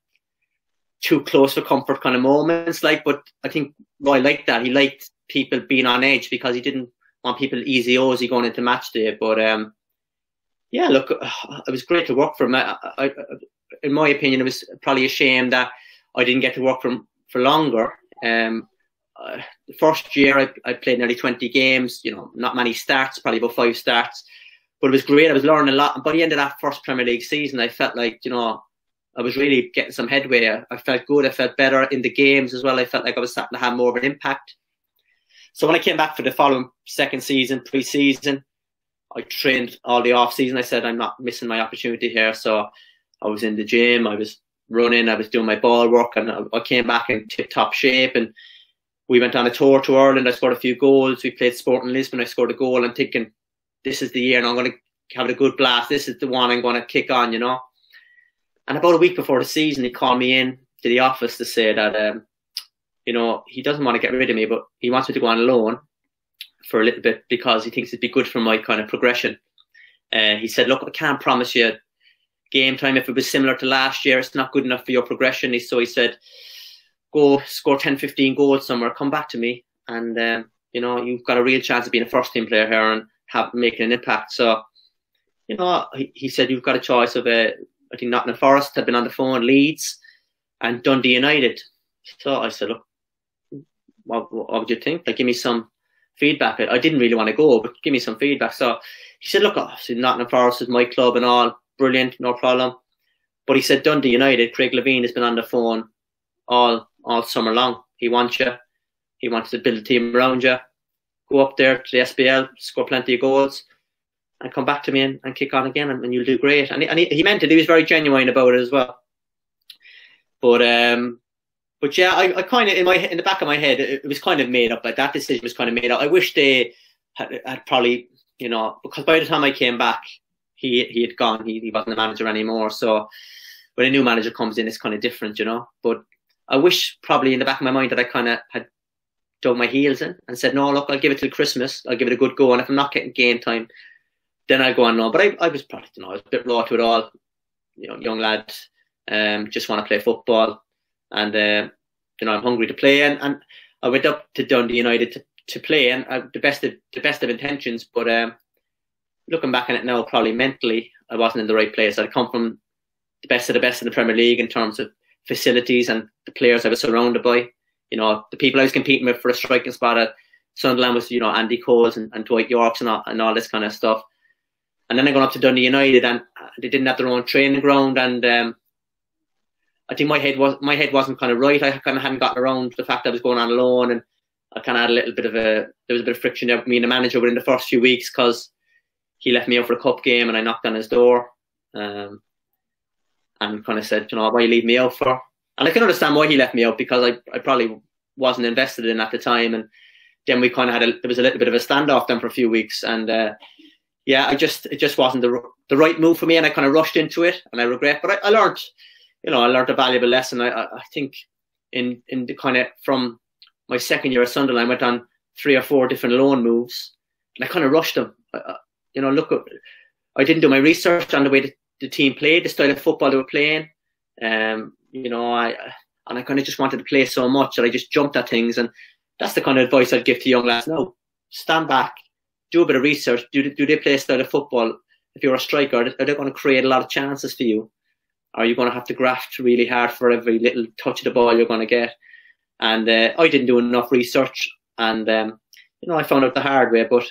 too close for comfort kind of moments. Like, but I think Roy liked that. He liked people being on edge because he didn't want people easy Ozy going into match day. But um, yeah, look, it was great to work for him. I, I, in my opinion, it was probably a shame that I didn't get to work for him for longer. Um, uh, the first year I, I played nearly 20 games, you know, not many starts, probably about five starts, but it was great. I was learning a lot. And by the end of that first Premier League season, I felt like, you know, I was really getting some headway. I, I felt good. I felt better in the games as well. I felt like I was starting to have more of an impact. So when I came back for the following second season, pre-season, I trained all the off season. I said I'm not missing my opportunity here. So I was in the gym. I was running. I was doing my ball work, and I came back in tip top shape. And we went on a tour to Ireland. I scored a few goals. We played Sporting Lisbon. I scored a goal. I'm thinking, this is the year, and I'm going to have a good blast. This is the one I'm going to kick on, you know. And about a week before the season, he called me in to the office to say that, um, you know, he doesn't want to get rid of me, but he wants me to go on loan for a little bit because he thinks it'd be good for my kind of progression. Uh, he said, look, I can't promise you game time if it was similar to last year. It's not good enough for your progression. So he said, go score 10, 15 goals somewhere, come back to me, and um, you know you've got a real chance of being a first team player here and have making an impact. So, you know, he, he said you've got a choice of a. Uh, I think Nottingham Forest had been on the phone, Leeds, and Dundee United. So I said, look, what, what would you think? Like, give me some feedback. I didn't really want to go, but give me some feedback. So he said, look, obviously Nottingham Forest is my club and all, brilliant, no problem. But he said Dundee United, Craig Levein has been on the phone all all summer long. He wants you. He wants to build a team around you. Go up there to the SPL, score plenty of goals, and come back to me and, and kick on again, and, and you'll do great. And, he, and he, he, meant it. He was very genuine about it as well. But um, but yeah, I, I kind of in my in the back of my head, it, it, was kind of made up. Like that decision was kind of made up. I wish they had, had probably, you know, because by the time I came back, he he had gone. He, he wasn't the manager anymore. So when a new manager comes in, it's kind of different, you know. But I wish probably in the back of my mind that I kind of had dug my heels in and said, no, look, I'll give it till Christmas. I'll give it a good go. And if I'm not getting game time, then I'll go on loan. But I, I was probably, you know, I was a bit raw to it all. You know, young lad, um, just want to play football. And, uh, you know, I'm hungry to play. And, and I went up to Dundee United to, to play and uh, the best of, the best of intentions. But, um, looking back on it now, probably mentally, I wasn't in the right place. I'd come from the best of the best in the Premier League in terms of facilities and the players I was surrounded by. You know, the people I was competing with for a striking spot at Sunderland was, you know, Andy Coles and, and Dwight Yorkes and all, and all this kind of stuff. And then I got up to Dundee United and they didn't have their own training ground and um, I think my head was my head wasn't kind of right. I kind of hadn't gotten around the fact I was going on loan and I kind of had a little bit of a there was a bit of friction there with me and the manager within the first few weeks because he left me out for a cup game and I knocked on his door. Um, and kind of said, you know, why you leave me out for? And I can understand why he left me out because I, I probably wasn't invested in at the time. And then we kind of had a, there was a little bit of a standoff then for a few weeks. And uh, yeah, I just, it just wasn't the, the right move for me. And I kind of rushed into it and I regret, but I, I learned, you know, I learned a valuable lesson. I, I think in, in the kind of from my second year at Sunderland, I went on three or four different loan moves and I kind of rushed them. I, you know, look, I didn't do my research on the way the, the team played, the style of football they were playing. Um, you know, I and I kind of just wanted to play so much that I just jumped at things, and that's the kind of advice I'd give to young lads. No, stand back, do a bit of research. Do do they play a style of football? If you're a striker, are they going to create a lot of chances for you? Are you going to have to graft really hard for every little touch of the ball you're going to get? And uh, I didn't do enough research, and um, you know I found out the hard way. But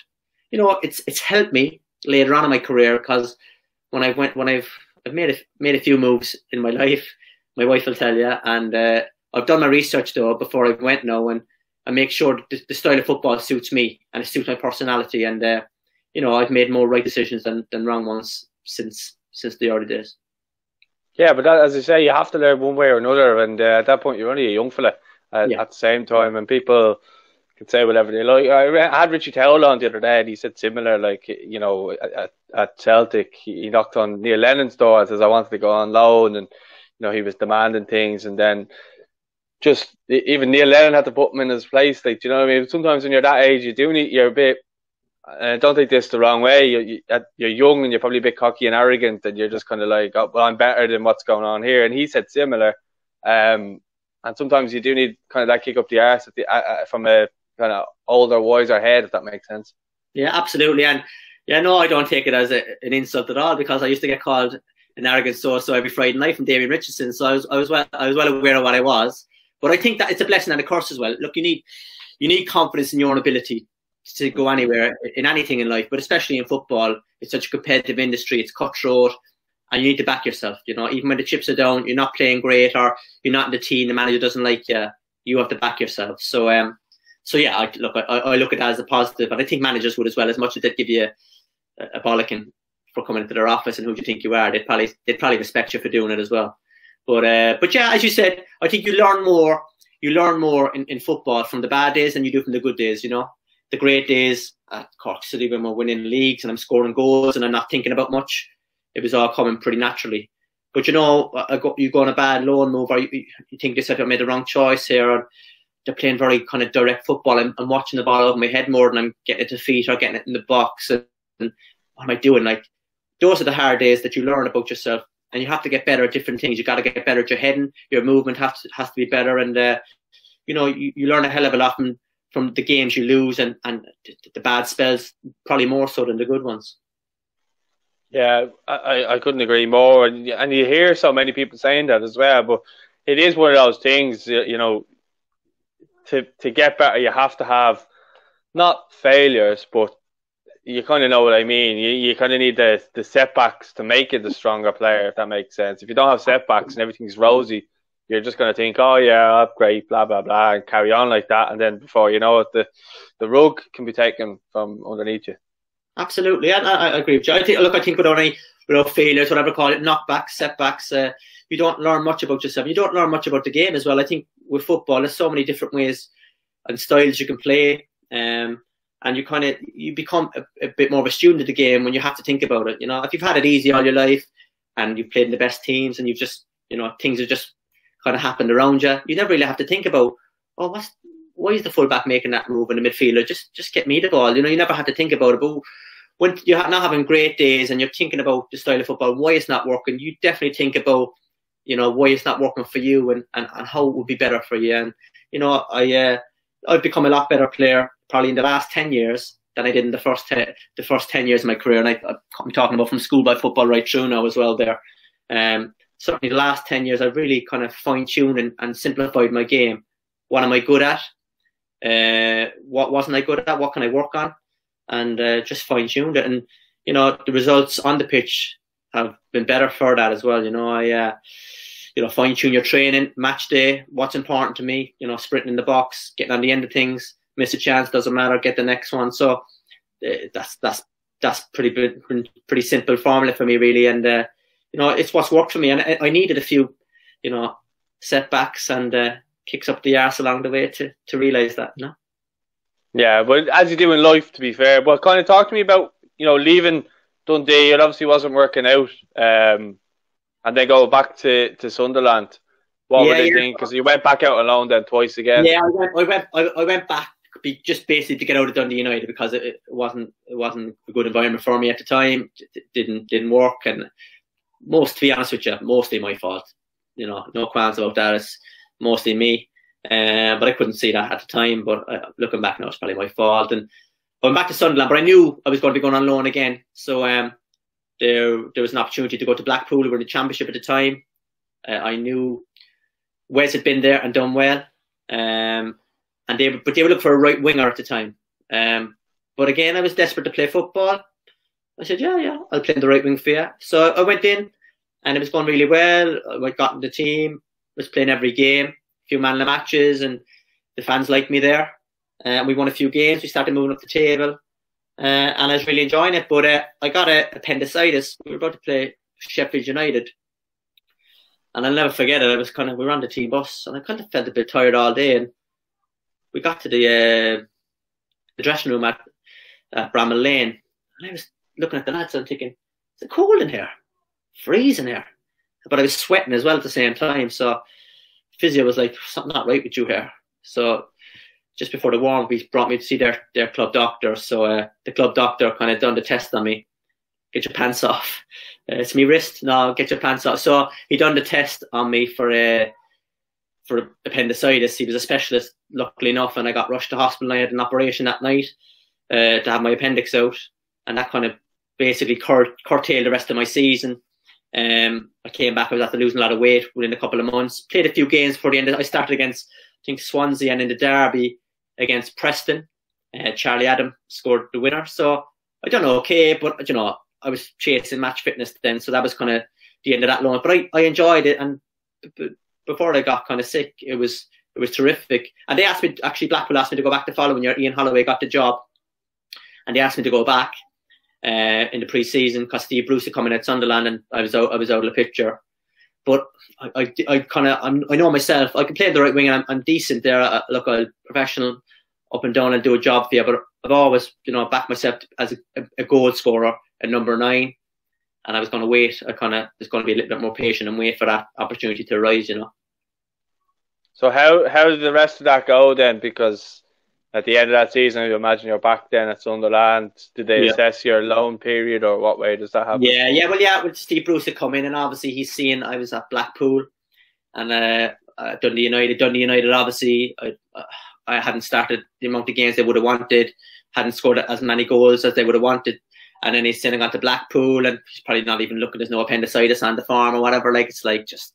you know it's it's helped me later on in my career because when I went when I've I've made a, made a few moves in my life, my wife will tell you, and uh, I've done my research though before I went now, and I make sure the, the, style of football suits me and it suits my personality, and uh, you know I've made more right decisions than, than wrong ones since since the early days. Yeah, but that, as I say, you have to learn one way or another, and uh, at that point you're only a young fella at, yeah. at the same time, and people can say whatever they like. I had Richie Towell on the other day, and he said similar. Like you know, at, at Celtic, he knocked on Neil Lennon's door and says, "I wanted to go on loan," and you know he was demanding things, and then just even Neil Lennon had to put him in his place. Like, you know what I mean? Sometimes when you're that age, you do need you're a bit. Uh, don't take this the wrong way. You, you, you're young and you're probably a bit cocky and arrogant, and you're just kind of like, oh, "Well, I'm better than what's going on here." And he said similar. Um, and sometimes you do need kind of that kick up the arse the, uh, from a kind of older, wiser head, if that makes sense. Yeah, absolutely. And yeah, no, I don't take it as a, an insult at all because I used to get called an arrogant so so every Friday night from Damien Richardson. So I was I was well I was well aware of what I was. But I think that it's a blessing and a curse as well. Look, you need you need confidence in your own ability to go anywhere in anything in life, but especially in football. It's such a competitive industry. It's cutthroat, and you need to back yourself. You know, even when the chips are down, you're not playing great, or you're not in the team. The manager doesn't like you. You have to back yourself. So, um, so yeah, I, look, I, I look at that as a positive, and I think managers would as well. As much as they'd give you a, a bollocking for coming into their office and who do you think you are, they'd probably they'd probably respect you for doing it as well. But uh, but yeah, as you said, I think you learn more. You learn more in, in football from the bad days than you do from the good days. You know, the great days at Cork City when we're winning leagues and I'm scoring goals and I'm not thinking about much. It was all coming pretty naturally. But you know, I got, you go on a bad loan move, or you, you think yourself I made the wrong choice here, or they're playing very kind of direct football. I'm, I'm watching the ball over my head more than I'm getting it to feet or getting it in the box. And, and what am I doing? Like those are the hard days that you learn about yourself and you have to get better at different things. You got to get better at your heading. Your movement has to has to be better, and uh, you know you, you learn a hell of a lot from from the games you lose and and the bad spells, probably more so than the good ones. Yeah, I, I couldn't agree more, and and you hear so many people saying that as well. But it is one of those things, you know, to to get better, you have to have not failures, but you kind of know what I mean. You you kind of need the the setbacks to make it the stronger player, if that makes sense. If you don't have setbacks and everything's rosy, you're just going to think, oh yeah, I'm great, blah blah blah, and carry on like that. And then before you know it, the the rug can be taken from underneath you. Absolutely, I, I agree with you. I think, look, I think without any without failures, whatever call it, knockbacks, setbacks, uh, you don't learn much about yourself. You don't learn much about the game as well. I think with football, there's so many different ways and styles you can play. Um, and you kind of you become a, a, bit more of a student of the game when you have to think about it. You know, if you've had it easy all your life and you've played in the best teams and you've just you know things have just kind of happened around you, you never really have to think about oh what's why is the fullback making that move in the midfielder? Just just get me the ball. You know, you never have to think about it. But when you're not having great days and you're thinking about the style of football, why it's not working, you definitely think about you know why it's not working for you and, and, and how it would be better for you. And you know, I uh, I've become a lot better player probably in the last 10 years than I did in the first ten, the first 10 years of my career. And I, I'm talking about from school by football right through now as well there. Um, certainly the last 10 years, I've really kind of fine tuned and, and, simplified my game. What am I good at? Uh, what wasn't I good at? What can I work on? And uh, just fine tuned it. And, you know, the results on the pitch have been better for that as well. You know, I, uh, you know, fine tune your training, match day, what's important to me, you know, sprinting in the box, getting on the end of things, miss a chance, doesn't matter, get the next one. So uh, that's that's that's pretty pretty simple formula for me really, and uh, you know it's what's worked for me. And I, I needed a few, you know, setbacks and uh, kicks up the ass along the way to to realise that. You know? Yeah, but as you do in life, to be fair. But kind of talk to me about you know leaving Dundee. It obviously wasn't working out, um, and then go back to to Sunderland. What yeah, were they thinking? Because you went back out alone then twice again. Yeah, I went. I went. I, I went back be just basically to get out of Dundee United because it, it wasn't it wasn't a good environment for me at the time. It didn't didn't work, and most to be honest with you, mostly my fault. You know, no qualms about that. It's mostly me. Uh, but I couldn't see that at the time. But uh, looking back now, it's probably my fault. And going back to Sunderland, but I knew I was going to be going on loan again. So um, there there was an opportunity to go to Blackpool. We were in the Championship at the time. Uh, I knew Wes had been there and done well. Um, and they but they were looking for a right winger at the time. Um, but again, I was desperate to play football. I said, yeah, yeah, I'll play in the right wing for you. So I went in, and it was going really well. I got in the team, was playing every game, a few man matches, and the fans liked me there. Uh, and we won a few games. We started moving up the table, uh, and I was really enjoying it. But uh, I got a appendicitis. We were about to play Sheffield United, and I'll never forget it. I was kind of we were on the T bus, and I kind of felt a bit tired all day. And we got to the uh, the dressing room at, at Bramall Lane, and I was looking at the lads and thinking, "It's cold in here? Freezing here." But I was sweating as well at the same time. So physio was like, "Something not right with you here." So just before the warm, he brought me to see their their club doctor. So uh, the club doctor kind of done the test on me. Get your pants [LAUGHS] off. Uh, it's me wrist. No, get your pants off. So he done the test on me for a. Uh, for appendicitis. He was a specialist, luckily enough, and I got rushed to hospital. I had an operation that night uh, to have my appendix out, and that kind of basically cur- curtailed the rest of my season. Um, I came back. I was after losing a lot of weight within a couple of months. Played a few games for the end. I started against I think Swansea and in the derby against Preston. Uh, Charlie Adam scored the winner. So I don't know, okay, but you know I was chasing match fitness then, so that was kind of the end of that loan. But I, I enjoyed it, and before I got kind of sick, it was it was terrific. And they asked me actually Blackpool asked me to go back the following year. Ian Holloway got the job, and they asked me to go back uh, in the pre-season because Steve Bruce had come in at Sunderland, and I was out I was out of the picture. But I, I, I kind of I know myself. I can play the right wing, and I'm, I'm decent there. I, look, I'm professional up and down and do a job for you. But I've always, you know, backed myself as a, a goal scorer at number nine and I was going to wait. I kind of was going to be a little bit more patient and wait for that opportunity to arise. You know. So how how did the rest of that go then? Because at the end of that season, you imagine you're back then at Sunderland. Did they yeah. assess your loan period, or what way does that happen? Yeah, yeah. Well, yeah. Well, Steve Bruce had come in, and obviously he's seen I was at Blackpool, and uh, uh, Dundee United. Dundee United, obviously, I, uh, I hadn't started the amount of games they would have wanted, hadn't scored as many goals as they would have wanted and then he's sending on to Blackpool, and he's probably not even looking. There's no appendicitis on the farm or whatever. Like it's like just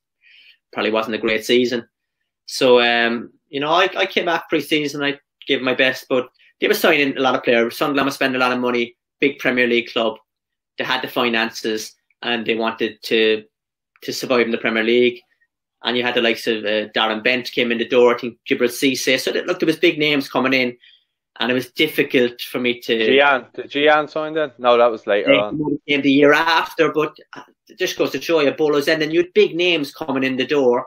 probably wasn't a great season. So um, you know, I, I came back pre-season. I gave my best, but they were signing a lot of players. Sunderland was spending a lot of money. Big Premier League club. They had the finances, and they wanted to to survive in the Premier League. And you had the likes of uh, Darren Bent came in the door. I think Djibril Cissé. So look, there was big names coming in and it was difficult for me to. Gyan, did Gyan sign then? No, that was later on. In the year after, but it just goes to show you, Bolo's and then you had big names coming in the door.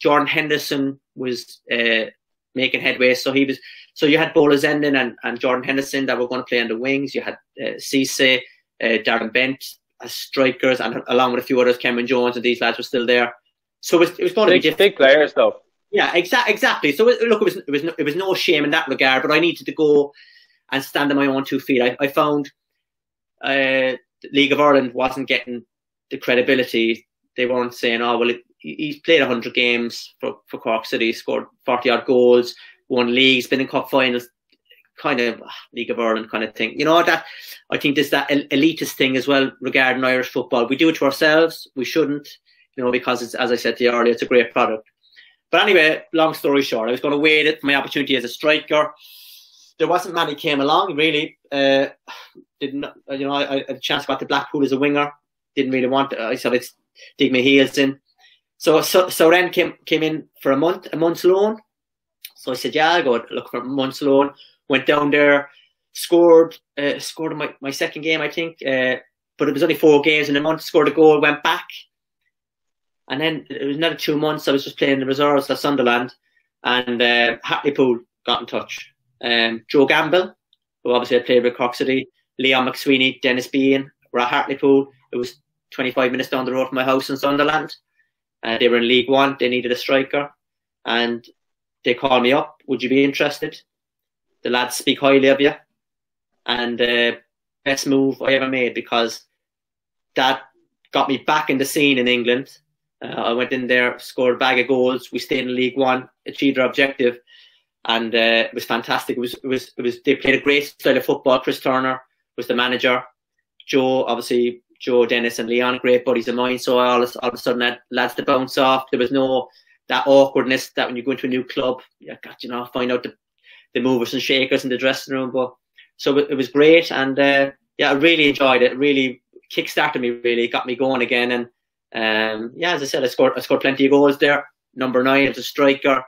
Jordan Henderson was uh, making headway, so he was. So you had Bolo Zenden and, and Jordan Henderson that were going to play on the wings. You had uh, Cisse, uh, Darren Bent as strikers, and along with a few others, Kenwyne Jones and these lads were still there. So it was, it was going big, to be big players though. Yeah, exa- exactly. So look, it was it was no, it was no shame in that regard, but I needed to go and stand on my own two feet. I, I found uh, League of Ireland wasn't getting the credibility. They weren't saying, "Oh, well, he's played hundred games for for Cork City, scored forty odd goals, won leagues, been in cup finals." Kind of ah, League of Ireland kind of thing, you know. That I think there's that elitist thing as well regarding Irish football. We do it to ourselves. We shouldn't, you know, because it's as I said to you earlier, it's a great product but anyway, long story short, I was going to wait it for my opportunity as a striker. There wasn't many came along really. Uh, didn't you know? I, I, had a chance to go to Blackpool as a winger. Didn't really want. To, I said I'd dig my heels in. So so so then came came in for a month, a month's loan. So I said, yeah, I'll go look for loan. Went down there, scored uh, scored my, my second game, I think. Uh, but it was only four games in a month. Scored a goal, went back and then it was another two months I was just playing the reserves at Sunderland, and uh, Hartlepool got in touch. Um, Joe Gamble, who obviously had played with Cork City, Leon McSweeney, Denis Behan were at Hartlepool. It was 25 minutes down the road from my house in Sunderland. Uh, they were in League One. They needed a striker, and they called me up. Would you be interested? the lads speak highly of you, and uh, best move I ever made because that got me back in the scene in England. Uh, I went in there, scored a bag of goals. We stayed in League One, achieved our objective, and uh, it was fantastic. It was, it was, it was. They played a great style of football. Chris Turner was the manager. Joe, obviously, Joe Denis and Leon, great buddies of mine. So all of, all of a sudden, had lads to bounce off. There was no that awkwardness that when you go into a new club, you got you know find out the, the movers and shakers in the dressing room. But so it, it was great, and uh, yeah, I really enjoyed it. Really kickstarted me. Really got me going again, and um, yeah, as I said, I scored I scored plenty of goals there. Number nine as a striker,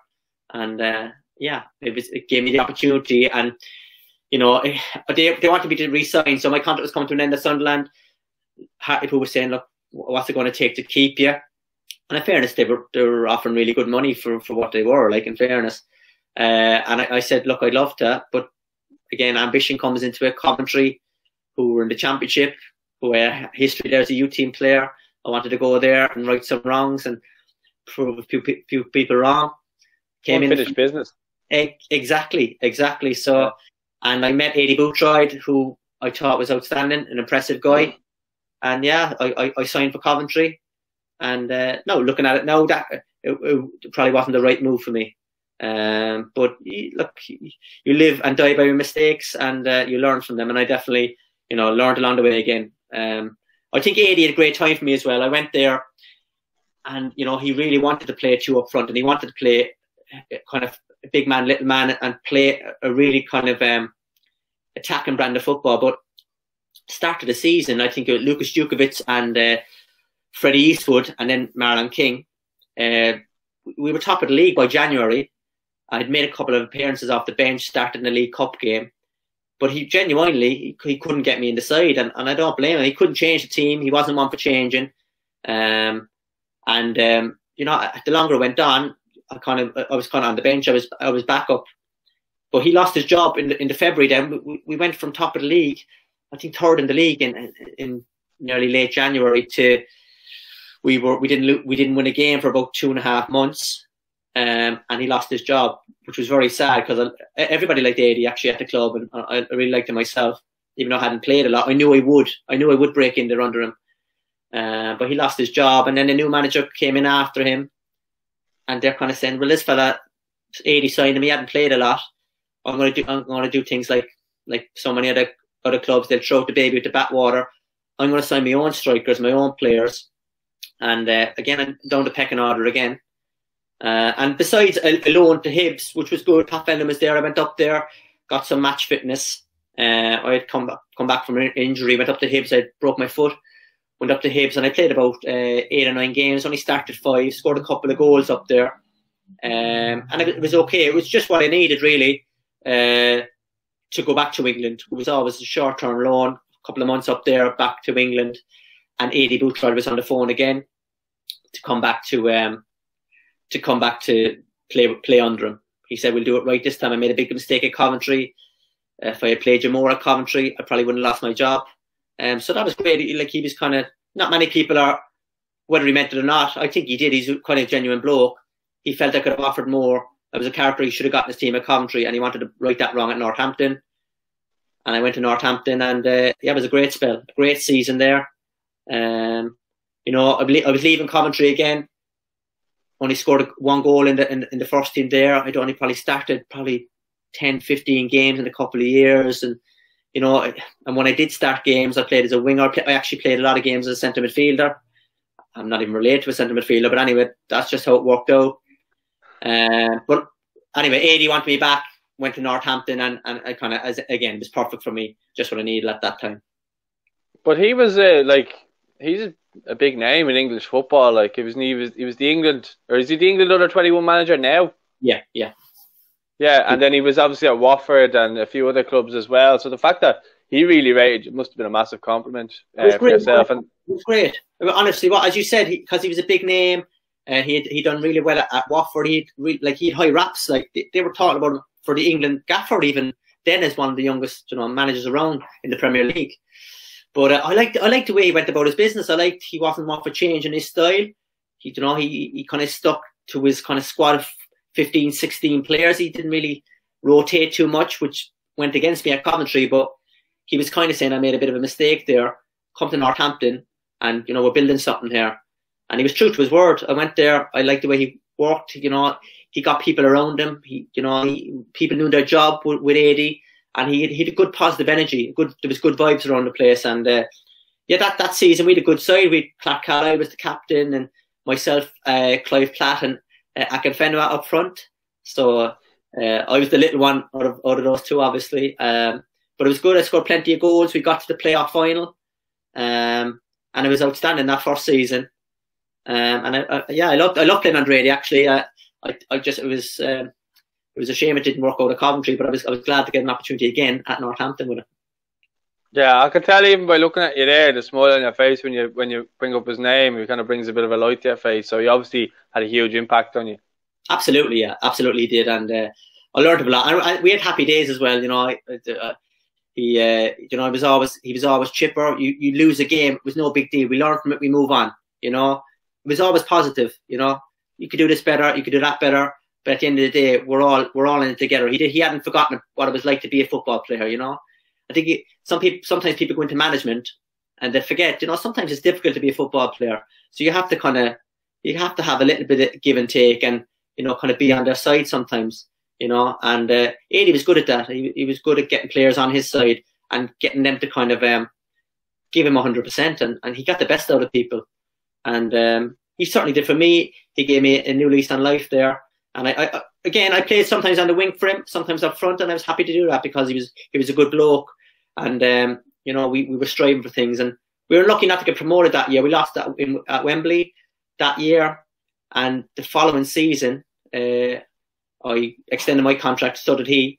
and uh, yeah, it, was, it gave me the opportunity. And you know, they they wanted me to resign, so my contract was coming to an end at Sunderland. Hartlepool was saying, look, what's it going to take to keep you? And in fairness, they were they were offering really good money for, for what they were. Like in fairness, uh, and I, I, said, look, I'd love to, but again, ambition comes into it. Coventry, who were in the championship, who had history there as a U team player. I wanted to go there and right some wrongs and prove a few, few people wrong. Came Unfinished in business. Exactly, exactly. So, and I met Aidy Boothroyd, who I thought was outstanding, an impressive guy. And yeah, I, I, I signed for Coventry and uh, no, looking at it now, that it, it, probably wasn't the right move for me. Um, but look, you live and die by your mistakes, and uh, you learn from them. And I definitely, you know, learned along the way again. Um, I think Aidy had a great time for me as well. I went there, and you know, he really wanted to play two up front, and he wanted to play kind of big man, little man, and play a really kind of um, attacking brand of football. But start of the season, I think Lucas Jutkiewicz and uh, Freddie Eastwood, and then Marlon King. Uh, we were top of the league by January. I'd made a couple of appearances off the bench, started in the League Cup game, but he genuinely he, he couldn't get me in the side, and, and I don't blame him. He couldn't change the team. He wasn't one for changing. Um, and um, you know, the longer it went on, I kind of I was kind of on the bench. I was I was back up, but he lost his job in the, in the February. Then we, we went from top of the league, I think third in the league in in nearly late January to we were we didn't we didn't win a game for about two and a half months, um, and he lost his job, which was very sad because everybody liked Aidy actually at the club, and I, I really liked him myself, even though I hadn't played a lot. I knew I would, I knew I would break in there under him, uh, but he lost his job, and then a new manager came in after him, and they're kind of saying, well, this fella, Aidy signed him, he hadn't played a lot. I'm going to do, I'm to do things like like so many other other clubs. They'll throw the baby with the bathwater. I'm going to sign my own strikers, my own players, and uh, again, down the pecking order again. Uh, and besides a, a, loan to Hibs, which was good, Pat Fenlon was there. I went up there, got some match fitness. Uh, I had come back, come back from an injury, went up to Hibs. I broke my foot, went up to Hibs, and I played about uh, eight or nine games. Only started five, scored a couple of goals up there, um, and it, was okay. It was just what I needed really uh, to go back to England. It was always a short-term loan, a couple of months up there, back to England and Aidy Boothroyd was on the phone again to come back to um, to come back to play play under him. He said, "We'll do it right this time." I made a big mistake at Coventry. If I had played you more at Coventry, I probably wouldn't have lost my job. Um, so that was great. Like he was kind of not many people are, whether he meant it or not. I think he did. He's quite a genuine bloke. He felt I could have offered more. I was a character he should have gotten his team at Coventry, and he wanted to right that wrong at Northampton. And I went to Northampton, and uh, yeah, it was a great spell, a great season there. Um, you know, I, I was leaving Coventry again. Only scored one goal in the in, in the first team there. I'd only probably started probably 10, 15 games in a couple of years, and you know, and when I did start games, I played as a winger. I actually played a lot of games as a centre midfielder. I'm not even related to a centre midfielder, but anyway, that's just how it worked out. Uh, but anyway, Aidy wanted me back, went to Northampton, and, and I kind of, as again, it was perfect for me, just what I needed at that time. But he was uh, like he's a, a, big name in English football. Like he was he was he was the England or is he the England under twenty one manager now? Yeah, yeah, yeah. And then he was obviously at Watford and a few other clubs as well. So the fact that he really rated it must have been a massive compliment uh, for yourself. And it was great. Honestly, what as you said, because he, he, was a big name. Uh, he he done really well at, at Watford. He re- like he had high raps. Like they, they, were talking about him for the England Gaffer even then as one of the youngest you know managers around in the Premier League. But uh, I liked I liked the way he went about his business. I liked he wasn't one for change in his style. He, you know, he he kind of stuck to his kind of squad of 15, 16 players. He didn't really rotate too much, which went against me at Coventry. But he was kind of saying I made a bit of a mistake there. Come to Northampton, and you know we're building something here. And he was true to his word. I went there. I liked the way he worked. You know, he got people around him. He, you know, he, people knew their job with, with Aidy, and he, had, he had a good positive energy. Good, there was good vibes around the place, and uh, yeah, that, that season we had a good side. We Clarke Carlisle was the captain, and myself, uh, Clive Platt, and uh, Akinfenwa up front. So uh, I was the little one out of out of those two, obviously. Um, but it was good. I scored plenty of goals. We got to the playoff final, um, and it was outstanding that first season. Um, and I, I, yeah, I loved I loved playing under Aidy. Actually, I, I, I just it was um, it was a shame it didn't work out at Coventry, but I was I was glad to get an opportunity again at Northampton with it. Yeah, I can tell even by looking at you there, the smile on your face when you when you bring up his name, it kind of brings a bit of a light to your face. So he obviously had a huge impact on you. Absolutely, yeah, absolutely did, and uh, I learned a lot. And I, we had happy days as well. You know, I, uh, he, uh, you know, he was always he was always chipper. You you lose a game, it was no big deal. We learn from it, we move on. You know, it was always positive. You know, you could do this better, you could do that better. But at the end of the day, we're all we're all in it together. He did, he hadn't forgotten what it was like to be a football player. You know, I think it, some people sometimes people go into management and they forget. You know, sometimes it's difficult to be a football player, so you have to kind of you have to have a little bit of give and take, and you know, kind of be on their side sometimes. You know, and uh, was good at that. He, he was good at getting players on his side and getting them to kind of um, give him hundred percent, and and he got the best out of people. And um, he certainly did for me. He gave me a new lease on life there. And I, I, again, I played sometimes on the wing for him, sometimes up front, and I was happy to do that because he was he was a good bloke and um, you know we, we were striving for things, and we were lucky not to get promoted that year. We lost that in, at Wembley that year, and the following season, uh, I extended my contract. So did he.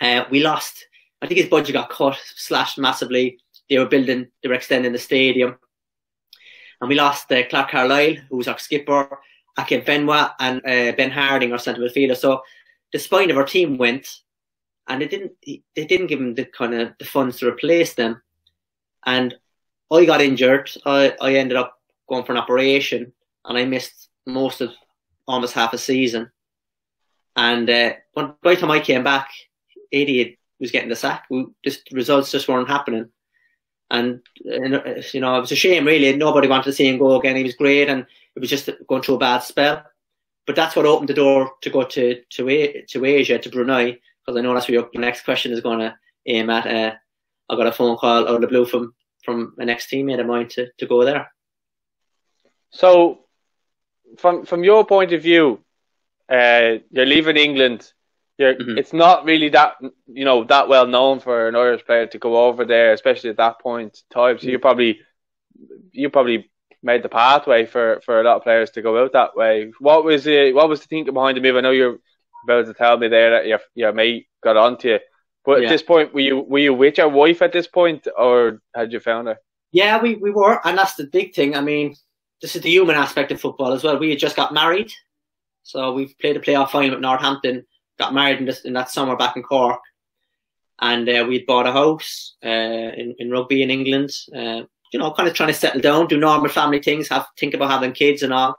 Uh, we lost. I think his budget got cut, slashed massively. They were building, they were extending the stadium, and we lost uh, Clarke Carlisle, who was our skipper, Akinfenwa, and uh, Ben Harding, our centre midfielder. So the spine of our team went, and they didn't they didn't give him the kind of the funds to replace them. And I got injured. I, I ended up going for an operation, and I missed most of almost half a season. And uh, by the time I came back, Aidy was getting the sack. We, just results just weren't happening. And, and uh, you know, it was a shame really. Nobody wanted to see him go again. He was great, and it was just going through a bad spell. But that's what opened the door to go to to to Asia, to Brunei, because I know that's where your next question is going to aim at. Uh, I got a phone call out of the blue from from an ex teammate of mine to, to go there. So, from from your point of view, uh, you're leaving England. Mm-hmm. It's not really that you know that well known for an Irish player to go over there, especially at that point in time. So you probably you probably made the pathway for, for a lot of players to go out that way. What was it? What was the thinking behind the move? I know you're about to tell me there that your your mate got onto you. But yeah. at this point, were you were you with your wife at this point, or had you found her? Yeah, we, we were, and that's the big thing. I mean, this is the human aspect of football as well. We had just got married, so we played a playoff final with Northampton. Got married in, this, in that summer back in Cork, and uh, we'd bought a house uh, in in Rugby in England. Uh, you know, kind of trying to settle down, do normal family things, have think about having kids and all.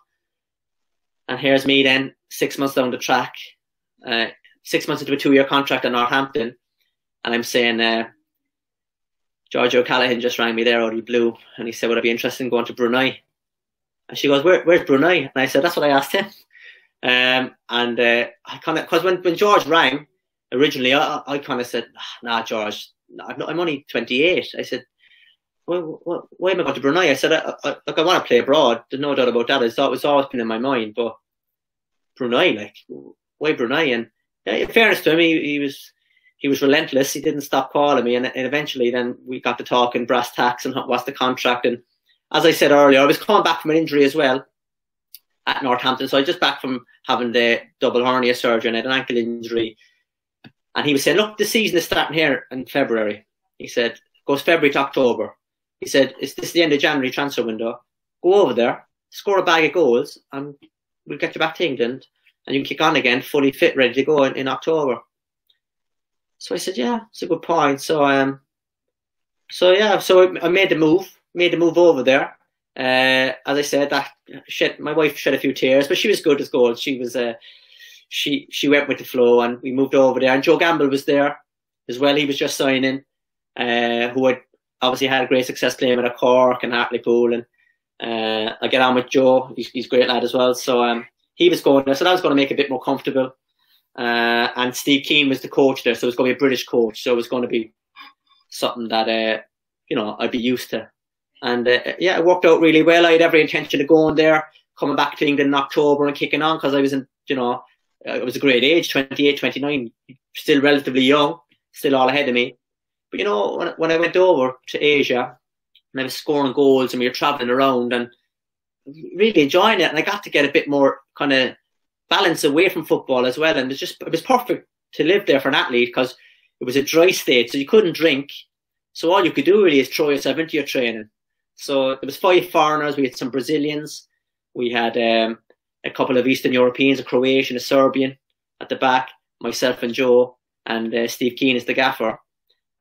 And here's me then, six months down the track, uh, six months into a two-year contract at Northampton, and I'm saying, uh, George O'Callaghan just rang me there out of blue, and he said, "Would I be interested in going to Brunei?" And she goes, Where, "Where's Brunei?" And I said, "That's what I asked him." Um, and uh, I kind of because when when George rang originally, I, I kind of said, "Nah, George, I'm only 28." I said, well, well, why am I going to Brunei? I said, I, I, like, I want to play abroad. There's no doubt about that. It's, it's always been in my mind. But Brunei, like, why Brunei? And in fairness to him, he, he was he was relentless. He didn't stop calling me, and, and eventually, then we got to talking brass tacks and what's the contract. And as I said earlier, I was coming back from an injury as well at Northampton, so I just back from having the double hernia surgery and an ankle injury. And he was saying, "Look, the season is starting here in February." He said, "Goes February to October." He said, "Is this the end of January transfer window? Go over there, score a bag of goals, and we'll get you back to England." and you can kick on again, fully fit, ready to go in, in October. So I said, yeah, it's a good point. So um, so yeah, so I made the move, made the move over there. Uh, as I said, that shed, my wife shed a few tears, but she was good as gold. She was uh, she she went with the flow, and we moved over there. And Joe Gamble was there as well. He was just signing, uh, who had obviously had a great success playing at a Cork and Hartlepool, and uh, I get on with Joe. He's, he's a great lad as well. So um, he was going there, so that was going to make it a bit more comfortable. Uh, and Steve Kean was the coach there, so it was going to be a British coach, so it was going to be something that uh, you know I'd be used to. And uh, yeah, it worked out really well. I had every intention of going there, coming back to England in October and kicking on because I was in, you know, it was a great age, 28, 29, still relatively young, still all ahead of me. But you know, when, when I went over to Asia and I was scoring goals and we were traveling around and really enjoying it, and I got to get a bit more kind of balance away from football as well. And it just it was perfect to live there for an athlete because it was a dry state, so you couldn't drink. So all you could do really is throw yourself into your training. So there was five foreigners. We had some Brazilians. We had um, a couple of Eastern Europeans, a Croatian, a Serbian at the back. Myself and Joe and uh, Steve Kean is the gaffer,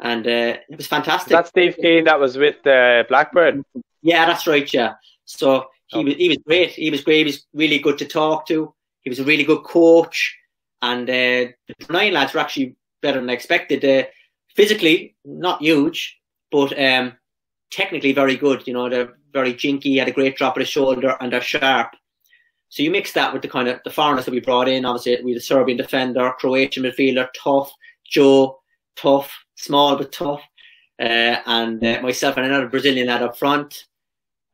and uh, it was fantastic. That's Steve Kean. That was with uh, Blackburn. Yeah, that's right. Yeah. So he oh. was he was great. He was great. He was really good to talk to. He was a really good coach, and uh, the Brunei lads were actually better than I expected. Uh, physically, not huge, but um, technically very good. You know, they're very jinky, had a great drop of the shoulder, and they're sharp. So you mix that with the kind of the foreigners that we brought in. Obviously, we had a Serbian defender, Croatian midfielder, tough, Joe, tough, small but tough, uh, and uh, myself and another Brazilian lad up front.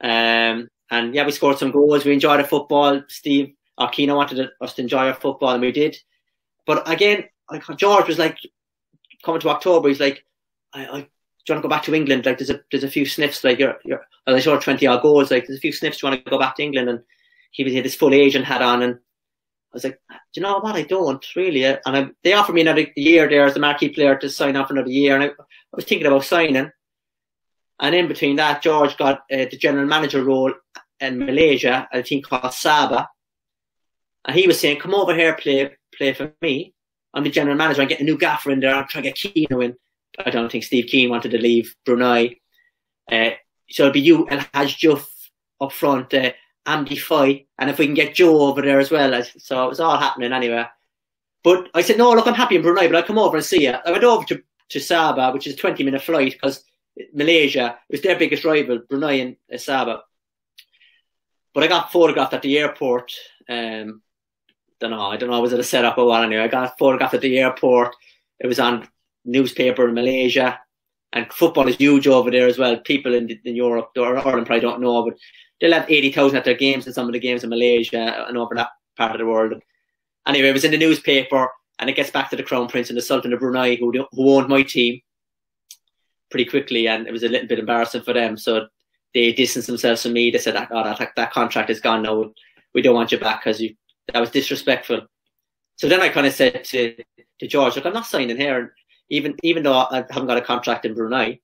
Um, and yeah, we scored some goals. We enjoyed the football. Steve Aquino wanted us to enjoy our football, and we did. But again, like George was like coming to October. He's like, I, I do you want to go back to England? Like, there's a there's a few sniffs. Like, you're you're. Well, they scored twenty odd goals. Like, there's a few sniffs. Do you want to go back to England? And he was he had his full agent hat on, and I was like, do you know what? I don't really. And I, they offered me another year there as the marquee player to sign off another year, and I, I was thinking about signing. And in between that, George got uh, the general manager role in Malaysia at a team called Sabah, and he was saying, "Come over here, play play for me. I'm the general manager. I'm getting a new gaffer in there. I'm trying to get Kean in." I don't think Steve Kean wanted to leave Brunei. Uh, so it'll be you and Haj Juff up front, uh, Andy Foy, and if we can get Joe over there as well. So it was all happening anyway. But I said, no, look, I'm happy in Brunei, but I'll come over and see you. I went over to, to Sabah, which is a 20 minute flight because Malaysia was their biggest rival, Brunei and uh, Sabah. But I got photographed at the airport. Um, don't know. I don't know. Was it a setup or what? Anyway, I got photographed at the airport. It was on newspaper in Malaysia, and football is huge over there as well. People in, in Europe or Ireland probably don't know, but they'll have eighty thousand at their games and some of the games in Malaysia and over that part of the world. Anyway, it was in the newspaper, and it gets back to the Crown Prince and the Sultan of Brunei, who who owned my team, pretty quickly, and it was a little bit embarrassing for them. So they distanced themselves from me. They said, "Oh, that that contract is gone now. We don't want you back because you that was disrespectful. So then I kind of said to, to George, look, I'm not signing here. Even even though I haven't got a contract in Brunei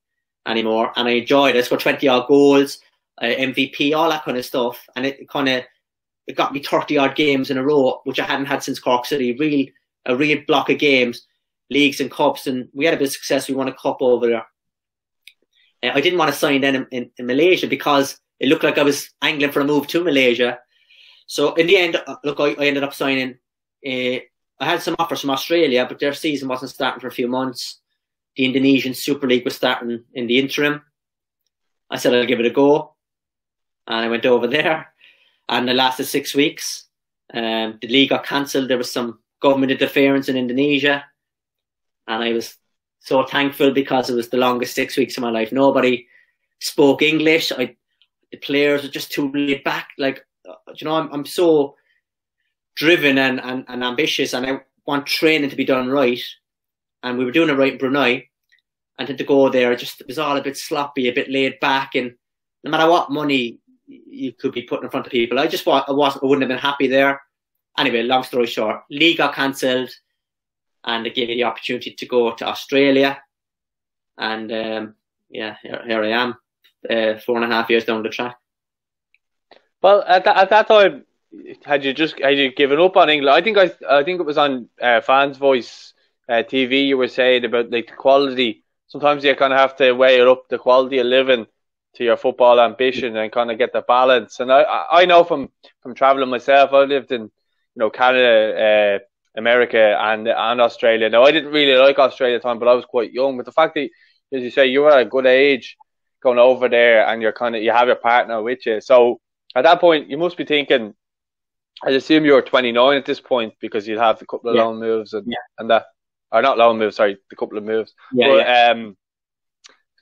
anymore, and I enjoyed it. I scored 20 odd goals, uh, MVP, all that kind of stuff, and it kind of it got me 30 odd games in a row, which I hadn't had since Cork City. Real a real block of games, leagues and cups, and we had a bit of success. We won a cup over there. Uh, I didn't want to sign then in, in, in Malaysia because it looked like I was angling for a move to Malaysia so in the end, uh, look, I, I ended up signing. Uh, I had some offers from Australia, but their season wasn't starting for a few months. The Indonesian Super League was starting in the interim. I said I'll give it a go, and I went over there, and it lasted six weeks. Um, the league got cancelled. There was some government interference in Indonesia, and I was so thankful because it was the longest six weeks of my life. Nobody spoke English. I, the players were just too laid back. Like you know, I'm, I'm so driven and, and, and ambitious and I want training to be done right. And we were doing it right in Brunei. And then to go there, It just it was all a bit sloppy, a bit laid back. And no matter what money you could be putting in front of people, I just I wasn't, I wouldn't have been happy there. Anyway, long story short, league got cancelled and it gave me the opportunity to go to Australia. And um, yeah, here, here I am, uh, four and a half years down the track. Well, at, that, at that time, had you just had you given up on England? I think I I think it was on uh, Fans Voice uh, TV. You were saying about like the quality. Sometimes you kind of have to weigh it up the quality of living to your football ambition and kind of get the balance. And I I know from from traveling myself, I lived in you know Canada, uh, America and and Australia. Now I didn't really like Australia at the time, but I was quite young. But the fact that, as you say, you were at a good age going over there, and you're kind of you have your partner with you. So at that point, you must be thinking. I assume you're 29 at this point because you have a couple of Yeah. loan moves and Yeah. and that, or not loan moves, sorry, the couple of moves. Yeah, but yeah. um,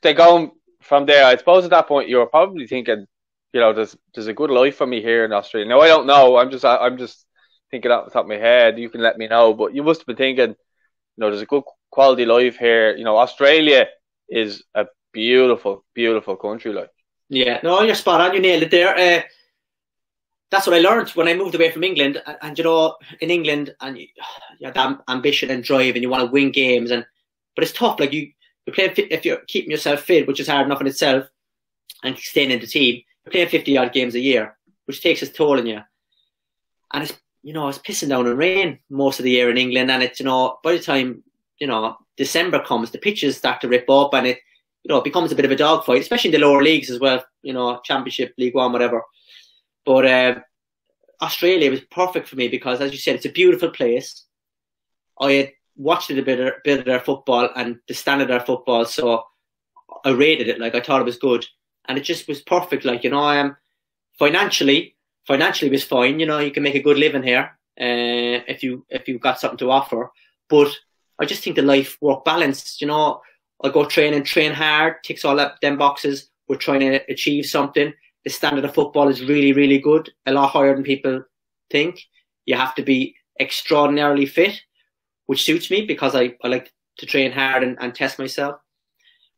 they going from there. I suppose at that point you were probably thinking, you know, there's there's a good life for me here in Australia. Now I don't know. I'm just I'm just thinking off the top of my head. You can let me know, but you must have been thinking, you know, there's a good quality life here. You know, Australia is a beautiful, beautiful country. Like, Yeah, no, you're spot on. You nailed it there. Uh, that's what I learned when I moved away from England. And, and you know, in England, and you, [SIGHS] you have that ambition and drive, and you want to win games, and but it's tough. Like you, you're playing if you're keeping yourself fit, which is hard enough in itself, and staying in the team. You're playing fifty odd games a year, which takes its toll on you. And it's you know it's pissing down and rain most of the year in England, and it's you know by the time you know December comes, the pitches start to rip up, and it you know, it becomes a bit of a dogfight, especially in the lower leagues as well, you know, Championship, League One, whatever. But uh, Australia was perfect for me because, as you said, it's a beautiful place. I had watched it a bit, of, bit of their football and the standard of their football, so I rated it. Like I thought it was good, and it just was perfect. Like you know, I am financially, financially was fine. You know, you can make a good living here uh, if you if you've got something to offer. But I just think the life work balance. You know, I go train and train hard, ticks all that them boxes. We're trying to achieve something. The standard of football is really, really good, a lot higher than people think. You have to be extraordinarily fit, which suits me because I, I like to train hard and, and test myself.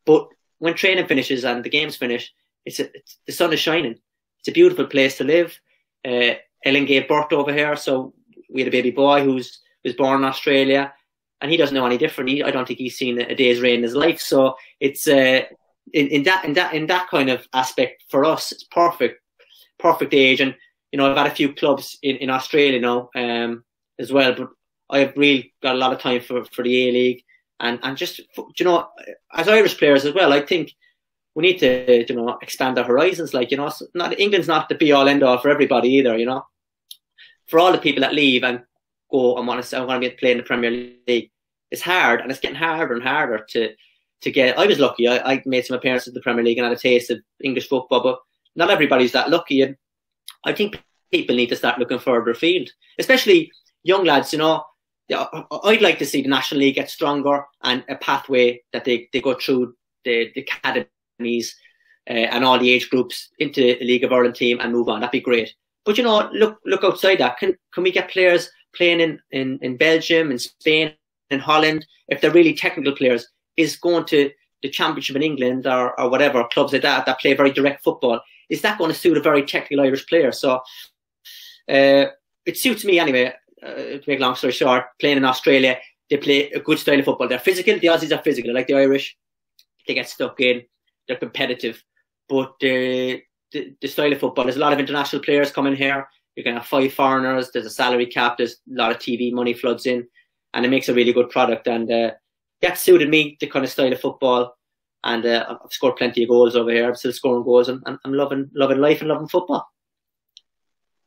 But when training finishes and the games finish, it's, a, it's the sun is shining. It's a beautiful place to live. Uh, Ellen gave birth over here, so we had a baby boy who's was born in Australia and he doesn't know any different. He, I don't think he's seen a day's rain in his life. So it's uh, in, in that in that in that kind of aspect for us, it's perfect, perfect age. And you know, I've had a few clubs in, in Australia now um, as well, but I've really got a lot of time for, for the A League and and just you know, as Irish players as well, I think we need to you know expand our horizons. Like you know, not England's not the be all end all for everybody either. You know, for all the people that leave and go and want to, I want to be playing the Premier League. It's hard, and it's getting harder and harder to to get. I was lucky; I, I made some appearances in the Premier League and had a taste of English football, but not everybody's that lucky. And I think people need to start looking further afield, especially young lads. You know, I'd like to see the National League get stronger and a pathway that they, they go through the, the academies uh, and all the age groups into the League of Ireland team and move on. That'd be great. But you know, look look outside that. Can can we get players playing in, in, in Belgium, in Spain, in Holland? If they're really technical players, is going to the Championship in England or, or whatever clubs like that that play very direct football? Is that going to suit a very technical Irish player? So uh, it suits me anyway. Uh, to make a long story short, playing in Australia, they play a good style of football. They're physical. The Aussies are physical, like the Irish. They get stuck in. They're competitive, but the, the the style of football. There's a lot of international players coming here. You're going to have five foreigners. There's a salary cap. There's a lot of TV money floods in, and it makes a really good product. And uh, that suited me, the kind of style of football. And uh, I've scored plenty of goals over here. I'm still scoring goals, and, I'm loving loving life and loving football.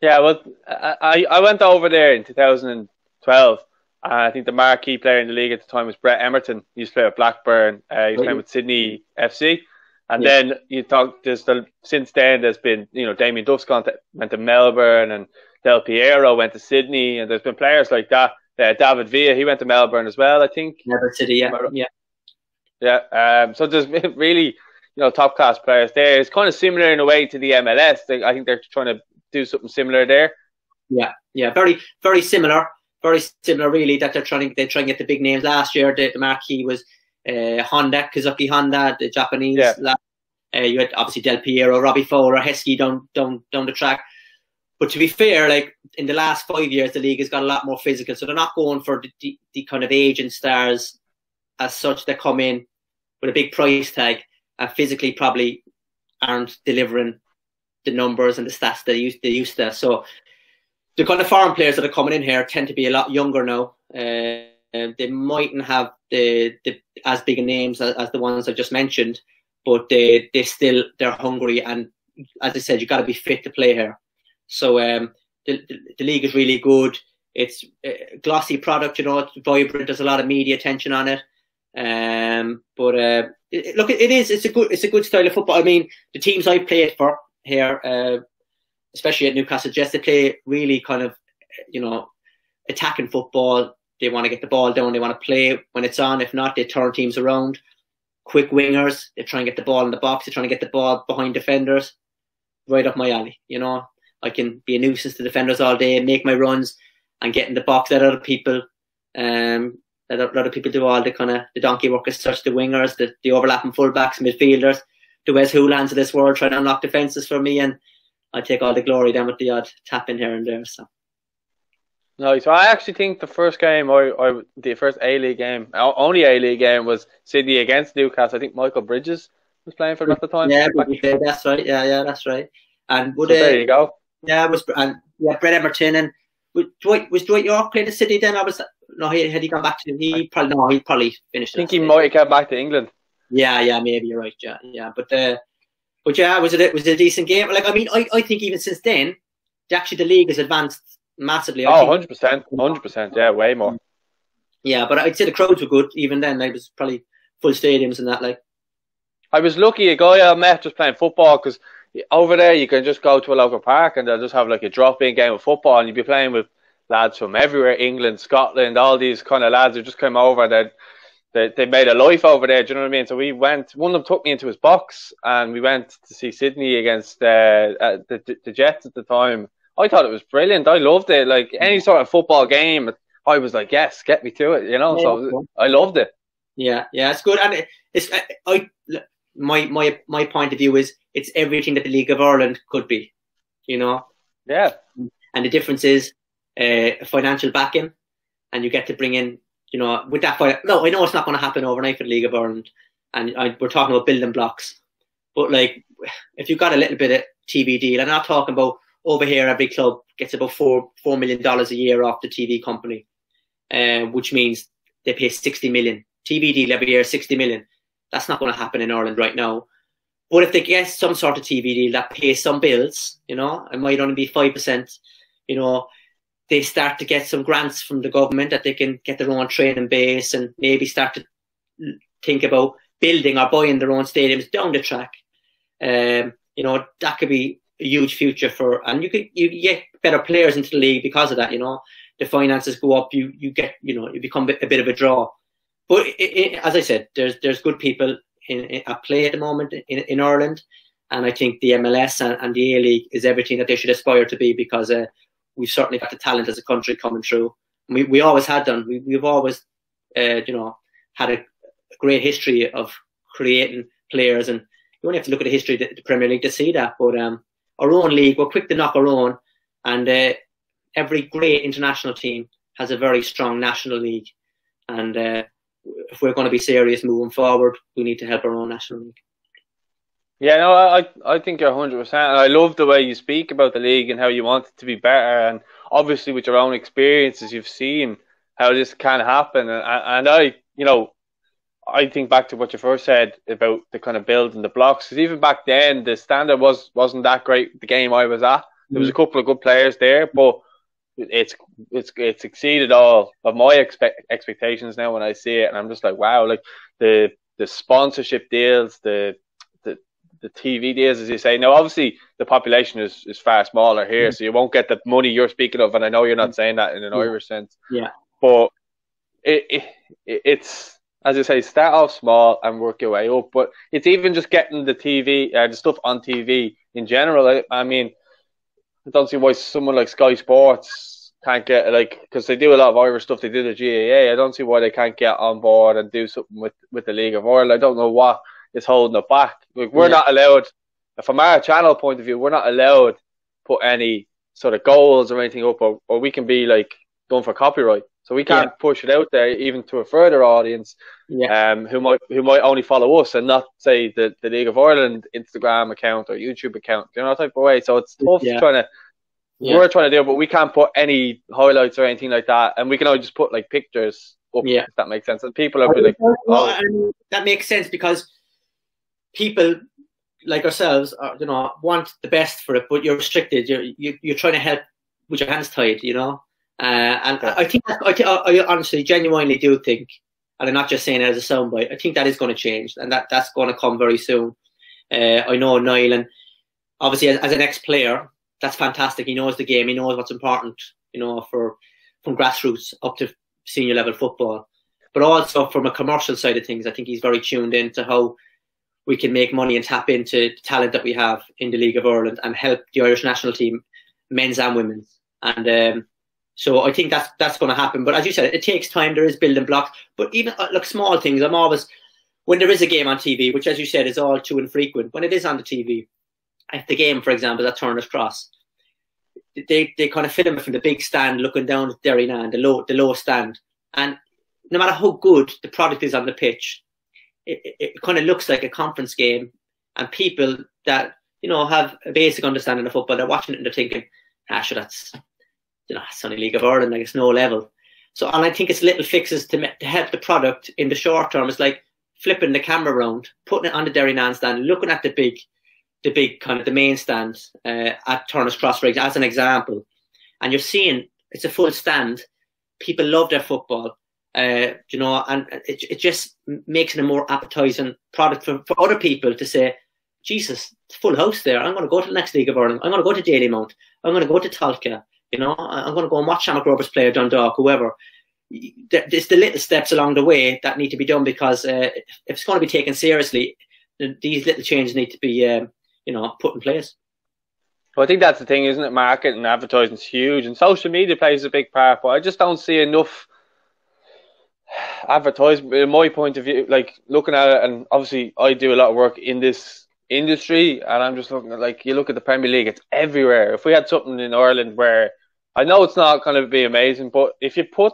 Yeah, well, I I went over there in 2012. Uh, I think the marquee player in the league at the time was Brett Emerton. He used to play with Blackburn. Uh, he was playing with Sydney FC. And yeah. then you talk. There's the since then there's been you know Damien Duff's gone to, went to Melbourne and Del Piero went to Sydney and there's been players like that. Uh, David Villa he went to Melbourne as well. I think. Never City, yeah, yeah, yeah. Um, so there's [LAUGHS] really you know top class players there. It's kind of similar in a way to the MLS. They, I think they're trying to do something similar there. Yeah, yeah, very very similar, very similar really. That they're trying they're trying to get the big names. Last year the, the marquee was uh, Honda, Keisuke Honda, the Japanese. Yeah. Uh, you had obviously Del Piero, Robbie Fowler, Heskey down down down the track. But to be fair, like in the last five years, the league has got a lot more physical, so they're not going for the, the, the kind of aging stars as such that come in with a big price tag and physically probably aren't delivering the numbers and the stats they used they used to. So the kind of foreign players that are coming in here tend to be a lot younger now. Uh, they mightn't have the, the as big a names as, as the ones I just mentioned, but they they still they're hungry and as I said, you got to be fit to play here. So um, the, the, the league is really good. it's a glossy product, you know, it's vibrant. There's a lot of media attention on it. Um, but uh, it, look, it is. It's a good. It's a good style of football. I mean, the teams I've played for here, uh, especially at Newcastle, just they play really kind of, you know, attacking football. They want to get the ball down. They want to play when it's on. If not, they turn teams around. Quick wingers. They try and get the ball in the box. They're trying to get the ball behind defenders. Right up my alley. You know, I can be a nuisance to defenders all day, make my runs, and get in the box. Let other people, um, let other lot of people do all the kind of the donkey work as such, the wingers, the, the overlapping fullbacks, midfielders, the Wes Hoolahans of this world trying to unlock defences for me, and I take all the glory down with the odd tap in here and there. So. No, so I actually think the first game, I, I the first A League game, only A League game was Sydney against Newcastle. I think Michael Bridges was playing for them at the time. Yeah, that's right. Yeah, yeah, that's right. And would, so there you go. Yeah, it was and yeah, Brett Emerton and was Dwight was Dwight Yorke playing the City then? I was no, he had he gone back to he probably no, he probably finished. I think he might have come back to England. Yeah, yeah, maybe you're right. Yeah, yeah, but uh, but yeah, was it was it a decent game? Like I mean, I, I think even since then, actually the league has advanced massively. I oh, 100 percent, hundred percent, yeah, way more. Yeah, but I'd say the crowds were good even then. They was probably full stadiums and that. Like, I was lucky. A guy I met just playing football because over there you can just go to a local park and they'll just have like a drop-in game of football and you'll be playing with lads from everywhere, England, Scotland, all these kind of lads who just came over and they, they made a life over there. Do you know what I mean? So we went. One of them took me into his box, and we went to see Sydney against uh, uh, the the Jets at the time. I thought it was brilliant. I loved it. Like any sort of football game, I was like, yes, get me to it. You know, so I loved it. Yeah, yeah, it's good, and it's I my my my point of view is it's everything that the League of Ireland could be. You know. Yeah. And the difference is uh, financial backing, and you get to bring in, you know, with that. No, I know it's not going to happen overnight for the League of Ireland, and I, we're talking about building blocks. But like, if you've got a little bit of TV deal, and I'm not talking about over here. Every club gets about four four million dollars a year off the TV company, uh, which means they pay sixty million TV deal every year, sixty million. That's not going to happen in Ireland right now. But if they get some sort of TV deal that pays some bills, you know, it might only be five percent, you know, they start to get some grants from the government that they can get their own training base and maybe start to think about building or buying their own stadiums down the track. Um, you know, that could be a huge future for, and you could you get better players into the league because of that. You know, the finances go up. You you get you know you become a bit of a draw. But it, it, as I said, there's there's good people in, in, at play at the moment in, in Ireland, and I think the MLS and, and the A League is everything that they should aspire to be because uh, we've certainly got the talent as a country coming through. We we always had done. We, we've always, uh, you know, had a great history of creating players, and you only have to look at the history of the Premier League to see that. But um, our own league, we're quick to knock our own, and uh, every great international team has a very strong national league, and uh, if we're going to be serious moving forward, we need to help our own national league. Yeah, no, I I think you're 100. percent I love the way you speak about the league and how you want it to be better, and obviously with your own experiences, you've seen how this can happen. And, and I, you know, I think back to what you first said about the kind of build and the blocks. Because even back then, the standard was wasn't that great. The game I was at, there was a mm. couple of good players there, but it's it's it's exceeded all of my expect expectations now when I see it, and I'm just like, wow, like the the sponsorship deals, the the the TV deals, as you say. Now, obviously, the population is, is far smaller here, mm. so you won't get the money you're speaking of. And I know you're not mm. saying that in an yeah. Irish sense. Yeah. But it, it it's as I say, start off small and work your way up. But it's even just getting the TV, uh, the stuff on TV in general. I, I mean, I don't see why someone like Sky Sports can't get like because they do a lot of Irish stuff. They do the GAA. I don't see why they can't get on board and do something with with the League of Ireland. I don't know what is holding it back. Like we're yeah. not allowed, from our channel point of view, we're not allowed put any sort of goals or anything up, or, or we can be like going for copyright. So we can't yeah. push it out there even to a further audience, yeah. um, who might who might only follow us and not say the, the League of Ireland Instagram account or YouTube account, you know, type of way. So it's tough yeah. trying to we're trying to do, but we can't put any highlights or anything like that, and we can only just put like pictures up. Yeah. If that makes sense, and people are like, oh. that makes sense because people like ourselves, are, you know, want the best for it, but you're restricted. You're you, are you are trying to help with your hands tied, you know. Uh, and yeah. I think I, I, honestly, genuinely do think, and I'm not just saying it as a soundbite. I think that is going to change, and that that's going to come very soon. Uh, I know Niall, and obviously as, as an ex-player, that's fantastic. He knows the game. He knows what's important. You know, for from grassroots up to senior level football, but also from a commercial side of things, I think he's very tuned in to how we can make money and tap into the talent that we have in the League of Ireland and help the Irish national team, men's and women's. And um, so I think that's that's going to happen. But as you said, it takes time. There is building blocks. But even uh, like small things, I'm always when there is a game on TV, which as you said is all too infrequent. When it is on the TV, if the game, for example, at Turner's Cross, they they kind of film it from the big stand, looking down at Derrynane, the low the low stand, and no matter how good the product is on the pitch, it, it, it kind of looks like a conference game, and people that you know have a basic understanding of football, they're watching it and they're thinking, ah, sure, that's you know, it's only League of Ireland, like it's no level. So, and I think it's little fixes to, to help the product in the short term. It's like flipping the camera around, putting it on the Derrynane stand, looking at the big, the big kind of the main stand uh, at Turner's Cross, as an example, and you're seeing it's a full stand. People love their football, uh, you know, and it, it just makes it a more appetizing product for, for other people to say, Jesus, full house there. I'm going to go to the next League of Ireland. I'm going to go to Dalymount. I'm going to go to Tolka. You know, I'm going to go and watch Shamrock Rovers play or Dundalk, whoever. It's the little steps along the way that need to be done because uh, if it's going to be taken seriously, these little changes need to be, um, you know, put in place. Well, I think that's the thing, isn't it? Market and advertising is huge, and social media plays a big part. But I just don't see enough advertisement. In my point of view, like looking at it, and obviously I do a lot of work in this industry, and I'm just looking at like you look at the Premier League, it's everywhere. If we had something in Ireland where I know it's not going to be amazing, but if you put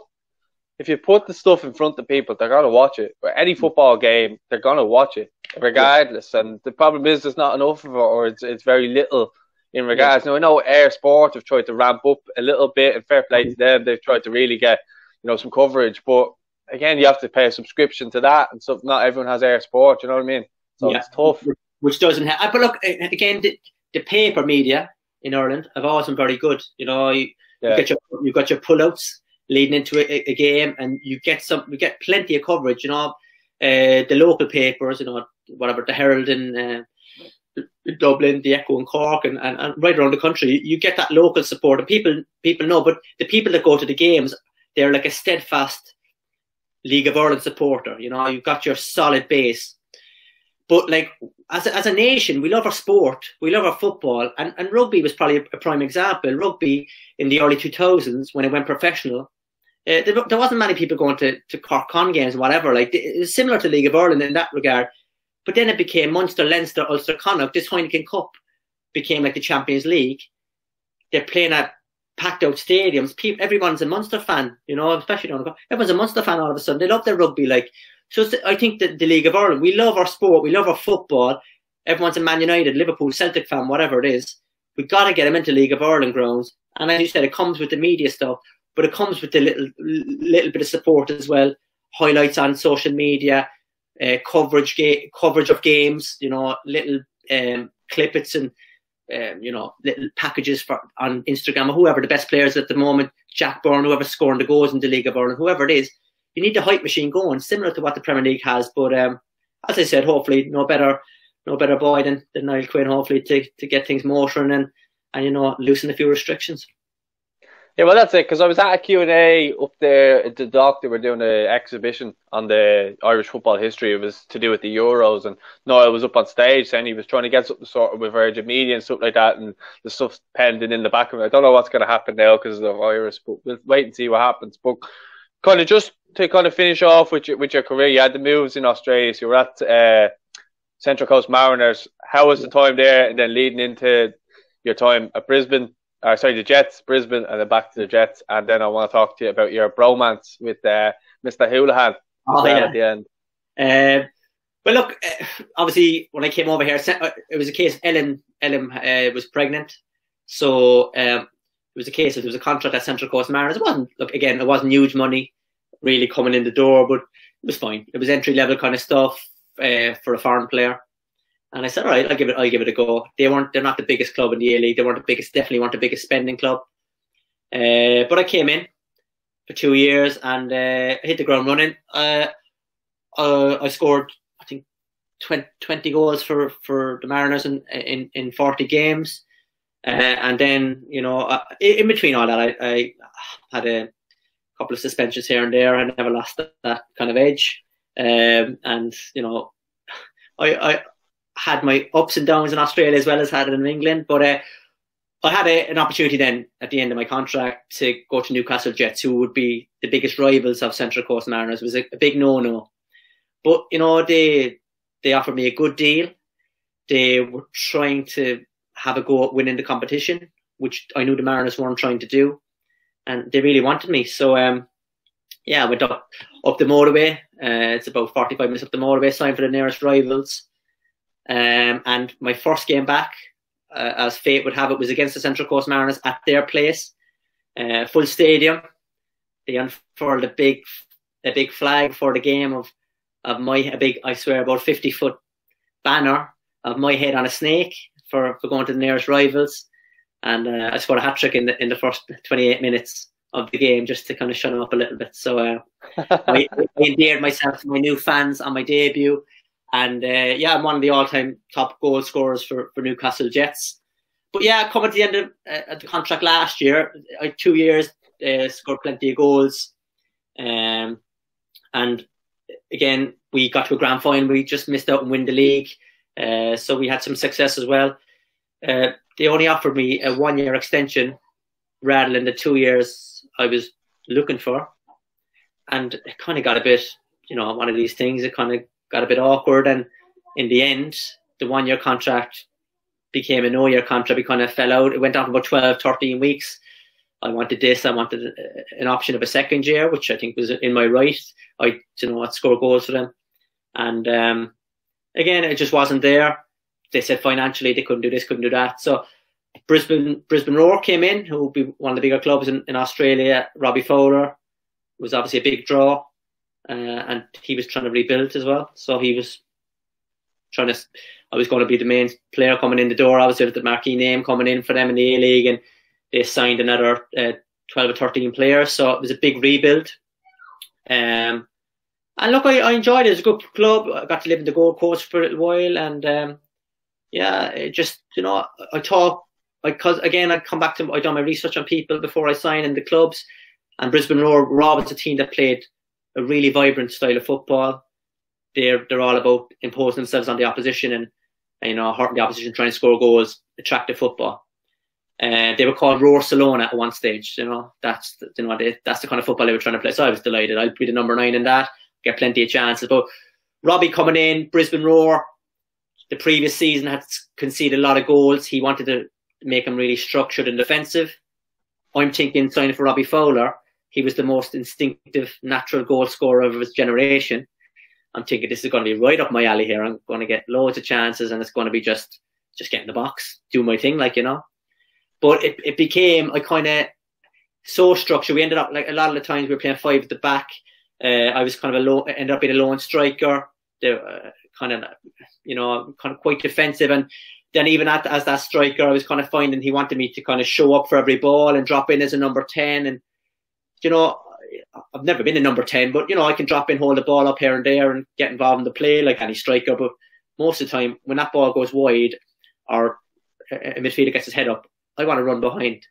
if you put the stuff in front of people, they're gonna watch it. But any football game, they're gonna watch it regardless. Yeah. And the problem is there's not enough of it, or it's it's very little in regards. Yeah. Now I know Eir Sport have tried to ramp up a little bit, and fair play to mm-hmm. them. They've tried to really get you know some coverage, but again, you have to pay a subscription to that, and so not everyone has Eir Sport. You know what I mean? So yeah. it's tough. Which doesn't help. But look again, the, the paper media in Ireland have always been very good. You know, you, you get your you got your pullouts leading into a, a, game, and you get some, you get plenty of coverage. You know, uh, the local papers, you know, whatever the Herald in uh, Dublin, the Echo in Cork, and, and, and, right around the country, you get that local support, and people people know. But the people that go to the games, they're like a steadfast League of Ireland supporter. You know, you've got your solid base. But like as a, as a nation, we love our sport, we love our football, and, and rugby was probably a, prime example. Rugby in the early 2000s, when it went professional, uh, there, there, wasn't many people going to, to Cork Con games and whatever. Like it was similar to League of Ireland in that regard. But then it became Munster, Leinster, Ulster, Connacht. This Heineken Cup became like the Champions League. They're playing at packed out stadiums. People, everyone's a Munster fan, you know, especially on the everyone's a Munster fan all of a sudden. They love their rugby. Like so I think that the League of Ireland, we love our sport, we love our football. Everyone's a Man United, Liverpool, Celtic fan, whatever it is. We've got to get them into League of Ireland grounds. And as you said, it comes with the media stuff, but it comes with the little little bit of support as well. Highlights on social media, uh, coverage ga- coverage of games, you know, little um, clippets and um, you know little packages for on Instagram or whoever the best players at the moment, Jack Byrne, whoever's scoring the goals in the League of Ireland, whoever it is you need the hype machine going, similar to what the Premier League has. But um, as I said, hopefully no better no better boy than, than Niall Quinn, hopefully to, to get things motoring and, and you know loosen a few restrictions. Yeah, well, that's it. Because I was at a Q and A up there at the dock. They were doing an exhibition on the Irish football history. It was to do with the Euros, and Noel was up on stage saying he was trying to get something sorted with Virgin Media and stuff like that, and the stuff's pending in the back of it. I don't know what's going to happen now because of the virus, but we'll wait and see what happens. But kind of just to kind of finish off with your with your career, you had the moves in Australia. So you were at uh, Central Coast Mariners. How was the time there, and then leading into your time at Brisbane? Uh, sorry, the Jets, Brisbane, and then back to the Jets. And then I want to talk to you about your bromance with uh, Mr. Hoolahan oh, yeah. at the end. Uh, well, look, obviously, when I came over here, uh, it was a case Ellen Ellen uh, was pregnant, so um, it was a case of there was a contract at Central Coast Mariners. It wasn't look again, it wasn't huge money really coming in the door, but it was fine. It was entry level kind of stuff uh, for a foreign player. And I said, all right, I'll give it, I'll give it a go. They weren't, they're not the biggest club in the A League. They weren't the biggest, definitely weren't the biggest spending club. Uh, but I came in for two years and uh, hit the ground running. Uh, uh, I scored, I think, 20, 20, goals for, for the Mariners in, in, in 40 games. Uh, and then, you know, uh, in between all that, I, I, had a couple of suspensions here and there. I never lost that, that kind of edge. Um, and, you know, I, I had my ups and downs in Australia as well as had it in England. But uh, I had a, an opportunity then at the end of my contract to go to Newcastle Jets, who would be the biggest rivals of Central Coast Mariners. It was a, a big no-no. But, you know, they they offered me a good deal. They were trying to have a go at winning the competition, which I knew the Mariners weren't trying to do. And they really wanted me. So, um, yeah, I went up, up the motorway. Uh, it's about 45 minutes up the motorway, signed for the nearest rivals. Um, and my first game back, uh, as fate would have it, was against the Central Coast Mariners at their place, uh, full stadium. They unfurled a big, a big flag for the game of, of my, a big, I swear, about 50 foot banner of my head on a snake for, for going to the nearest rivals. And uh, I scored a hat trick in the, in the first 28 minutes of the game just to kind of shut them up a little bit. So uh, I, [LAUGHS] I endeared myself to my new fans on my debut. And uh, yeah, I'm one of the all-time top goal scorers for, for Newcastle Jets. But yeah, coming to the end of uh, the contract last year, I two years uh, scored plenty of goals, um, and again we got to a grand final. We just missed out and win the league, uh, so we had some success as well. Uh, they only offered me a one-year extension rather than the two years I was looking for, and it kind of got a bit, you know, one of these things. It kind of got a bit awkward. And in the end, the one year contract became a no year contract. We kind of fell out. It went on about 12, 13 weeks. I wanted this. I wanted an option of a second year, which I think was in my right. I you know what score goals for them, and um, again, it just wasn't there. They said financially they couldn't do this, couldn't do that. So Brisbane Brisbane Roar came in, who would be one of the bigger clubs in, in Australia. Robbie Fowler was obviously a big draw uh, and he was trying to rebuild as well. So he was trying to. I was going to be the main player coming in the door. I was the marquee name coming in for them in the A League, and they signed another uh, twelve or thirteen players. So it was a big rebuild. Um, and look, I, I enjoyed it. It was a good club. I got to live in the Gold Coast for a little while, and um, yeah, it just you know, I talk because again, I come back to I done my research on people before I sign in the clubs, and Brisbane Roar, Rob, a team that played a really vibrant style of football. They're they're all about imposing themselves on the opposition and, and you know hurting the opposition, trying to score goals, attractive football. Uh, they were called Roarcelona at one stage. You know that's you know they, that's the kind of football they were trying to play. So I was delighted. I'd be the number nine in that, get plenty of chances. But Robbie coming in, Brisbane Roar, the previous season had conceded a lot of goals. He wanted to make them really structured and defensive. I'm thinking signing for Robbie Fowler he was the most instinctive, natural goal scorer of his generation. I'm thinking this is going to be right up my alley here. I'm going to get loads of chances, and it's going to be just just get in the box, do my thing, like you know. But it it became a kind of so structured. We ended up like a lot of the times we were playing five at the back. Uh, I was kind of a low, ended up being a lone striker. They uh, kind of you know kind of quite defensive, and then even at, as that striker, I was kind of finding he wanted me to kind of show up for every ball and drop in as a number ten and you know, I've never been a number 10, but, you know, I can drop in, hold the ball up here and there and get involved in the play like any striker. But most of the time, when that ball goes wide or a midfielder gets his head up, I want to run behind.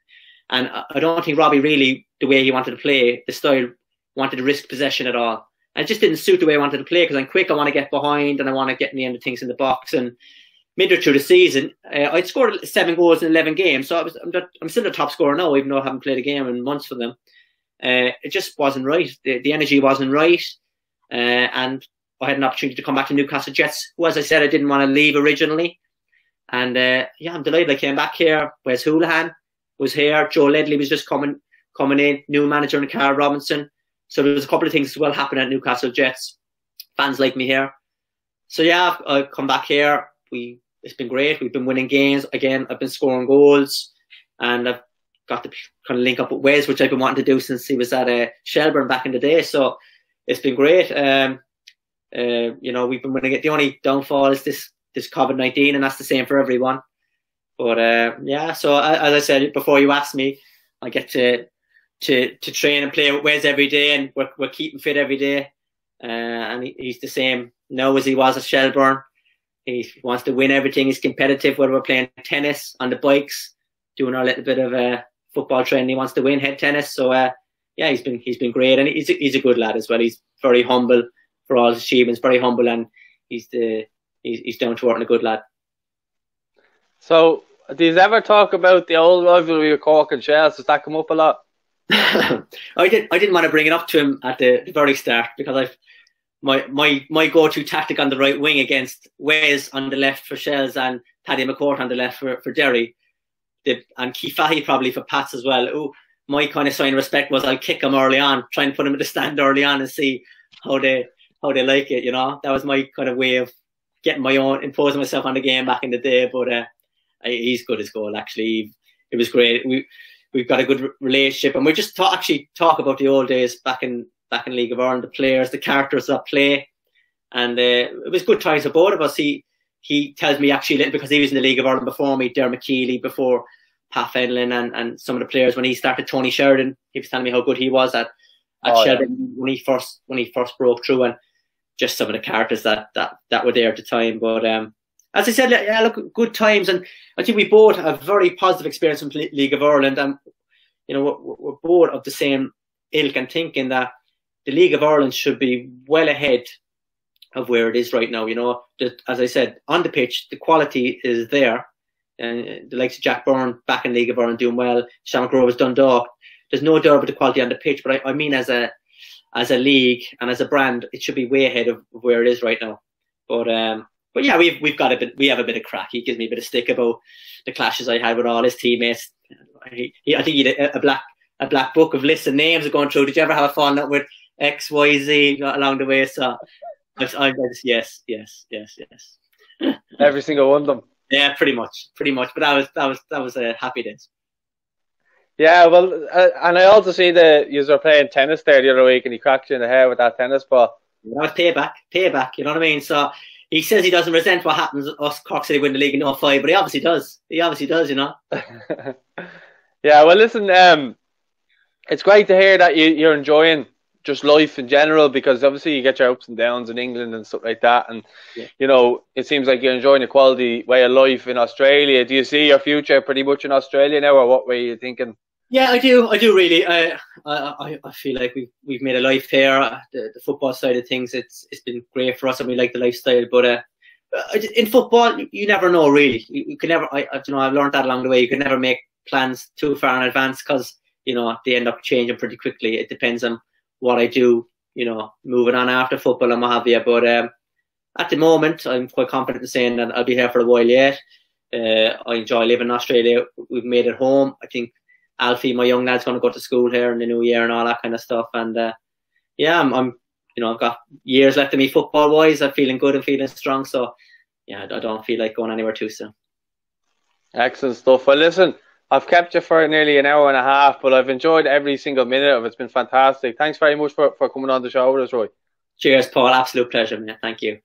And I don't think Robbie really, the way he wanted to play, the style, wanted to risk possession at all. And it just didn't suit the way I wanted to play because I'm quick, I want to get behind and I want to get in the end of things in the box. And midway through the season, uh, I'd scored seven goals in 11 games. So I was, I'm, I'm still the top scorer now, even though I haven't played a game in months for them. Uh, it just wasn't right. The, the energy wasn't right. Uh, and I had an opportunity to come back to Newcastle Jets, who, as I said, I didn't want to leave originally. And uh, yeah, I'm delighted I came back here. Wes Hoolahan was here. Joe Ledley was just coming coming in. New manager in Carl Robinson. So there was a couple of things as well happen at Newcastle Jets. Fans like me here. So yeah, I've, come back here. We it's been great. We've been winning games again. I've been scoring goals, and I've got to kind of link up with Wes, which I've been wanting to do since he was at uh, Shelbourne back in the day. So it's been great. Um, uh, you know, we've been winning it. The only downfall is this this COVID nineteen, and that's the same for everyone. But uh, yeah, so as I said before, you asked me, I get to to to train and play with Wes every day, and we're we're keeping fit every day. Uh, and he, he's the same now as he was at Shelbourne. He wants to win everything. He's competitive, whether we're playing tennis on the bikes, doing our little bit of uh, football training. He wants to win head tennis. So uh, yeah, he's been he's been great, and he's a, he's a good lad as well. He's very humble for all his achievements, very humble, and he's the he's, he's down to earth and a good lad. So, do you ever talk about the old rivalry of Cork and Shels? Does that come up a lot? [LAUGHS] I did. I didn't want to bring it up to him at the, the very start because I've my my my go-to tactic on the right wing against Wes on the left for Shels and Paddy McCourt on the left for, for Derry, the, and Keith Fahey probably for Pats as well. Ooh, my kind of sign of respect was I'd kick him early on, try and put him in the stand early on and see how they how they like it. You know, that was my kind of way of getting my own imposing myself on the game back in the day. But uh, he's good as goal. Actually, it was great. We we've got a good relationship, and we just talk, actually talk about the old days back in back in League of Ireland, the players, the characters that play, and uh, it was good times for both of us. He he tells me actually little because he was in the League of Ireland before me, Dermot Keely before Pat Fenlon and, and some of the players when he started Tony Sheridan. He was telling me how good he was at, at oh, Sheridan yeah. when he first when he first broke through and just some of the characters that that, that were there at the time. But um, as I said, yeah, look, good times, and I think we both have very positive experience in League of Ireland, and you know we're, we're both of the same ilk and thinking that the League of Ireland should be well ahead of where it is right now. You know, the, as I said, on the pitch, the quality is there. And the likes of Jack Byrne back in League of Ireland doing well, McGraw has Dundalk. There's no doubt about the quality on the pitch, but I, I, mean as a as a league and as a brand, it should be way ahead of where it is right now. But um, but yeah, we've we've got a bit we have a bit of crack. He gives me a bit of stick about the clashes I had with all his teammates. He, he, I think he had a, a black a black book of lists and names are going through. Did you ever have a fun with X, Y, Z along the way. So I'm just, yes, yes, yes, yes. Every single one of them. Yeah, pretty much, pretty much. But that was that was that was a happy days. Yeah, well, uh, and I also see that you were playing tennis there the other week, and he cracked you in the head with that tennis ball. That was payback, payback. You know what I mean? So he says he doesn't resent what happens us Cork City win the league in 05, but he obviously does. He obviously does, you know. [LAUGHS] yeah, well, listen, um, it's great to hear that you, you're enjoying just life in general because obviously you get your ups and downs in England and stuff like that and yeah. you know it seems like you're enjoying a quality way of life in Australia do you see your future pretty much in Australia now or what were you thinking yeah I do I do really I I, I feel like we've we've made a life here the, the football side of things it's it's been great for us and we like the lifestyle but uh, in football you never know really you, you can never I, you know I've learned that along the way you can never make plans too far in advance because you know they end up changing pretty quickly it depends on what I do, you know, moving on after football and what have you. But um, at the moment, I'm quite confident in saying that I'll be here for a while yet. Uh, I enjoy living in Australia. We've made it home. I think Alfie, my young lad's going to go to school here in the new year and all that kind of stuff. And uh, yeah, I'm, I'm, you know, I've got years left of me football wise. I'm feeling good and feeling strong. So yeah, I don't feel like going anywhere too soon. Excellent stuff. Well, listen, I've kept you for nearly an hour and a half, but I've enjoyed every single minute of it. It's been fantastic. Thanks very much for, for coming on the show with us, Roy. Cheers, Paul. Absolute pleasure, man. Thank you.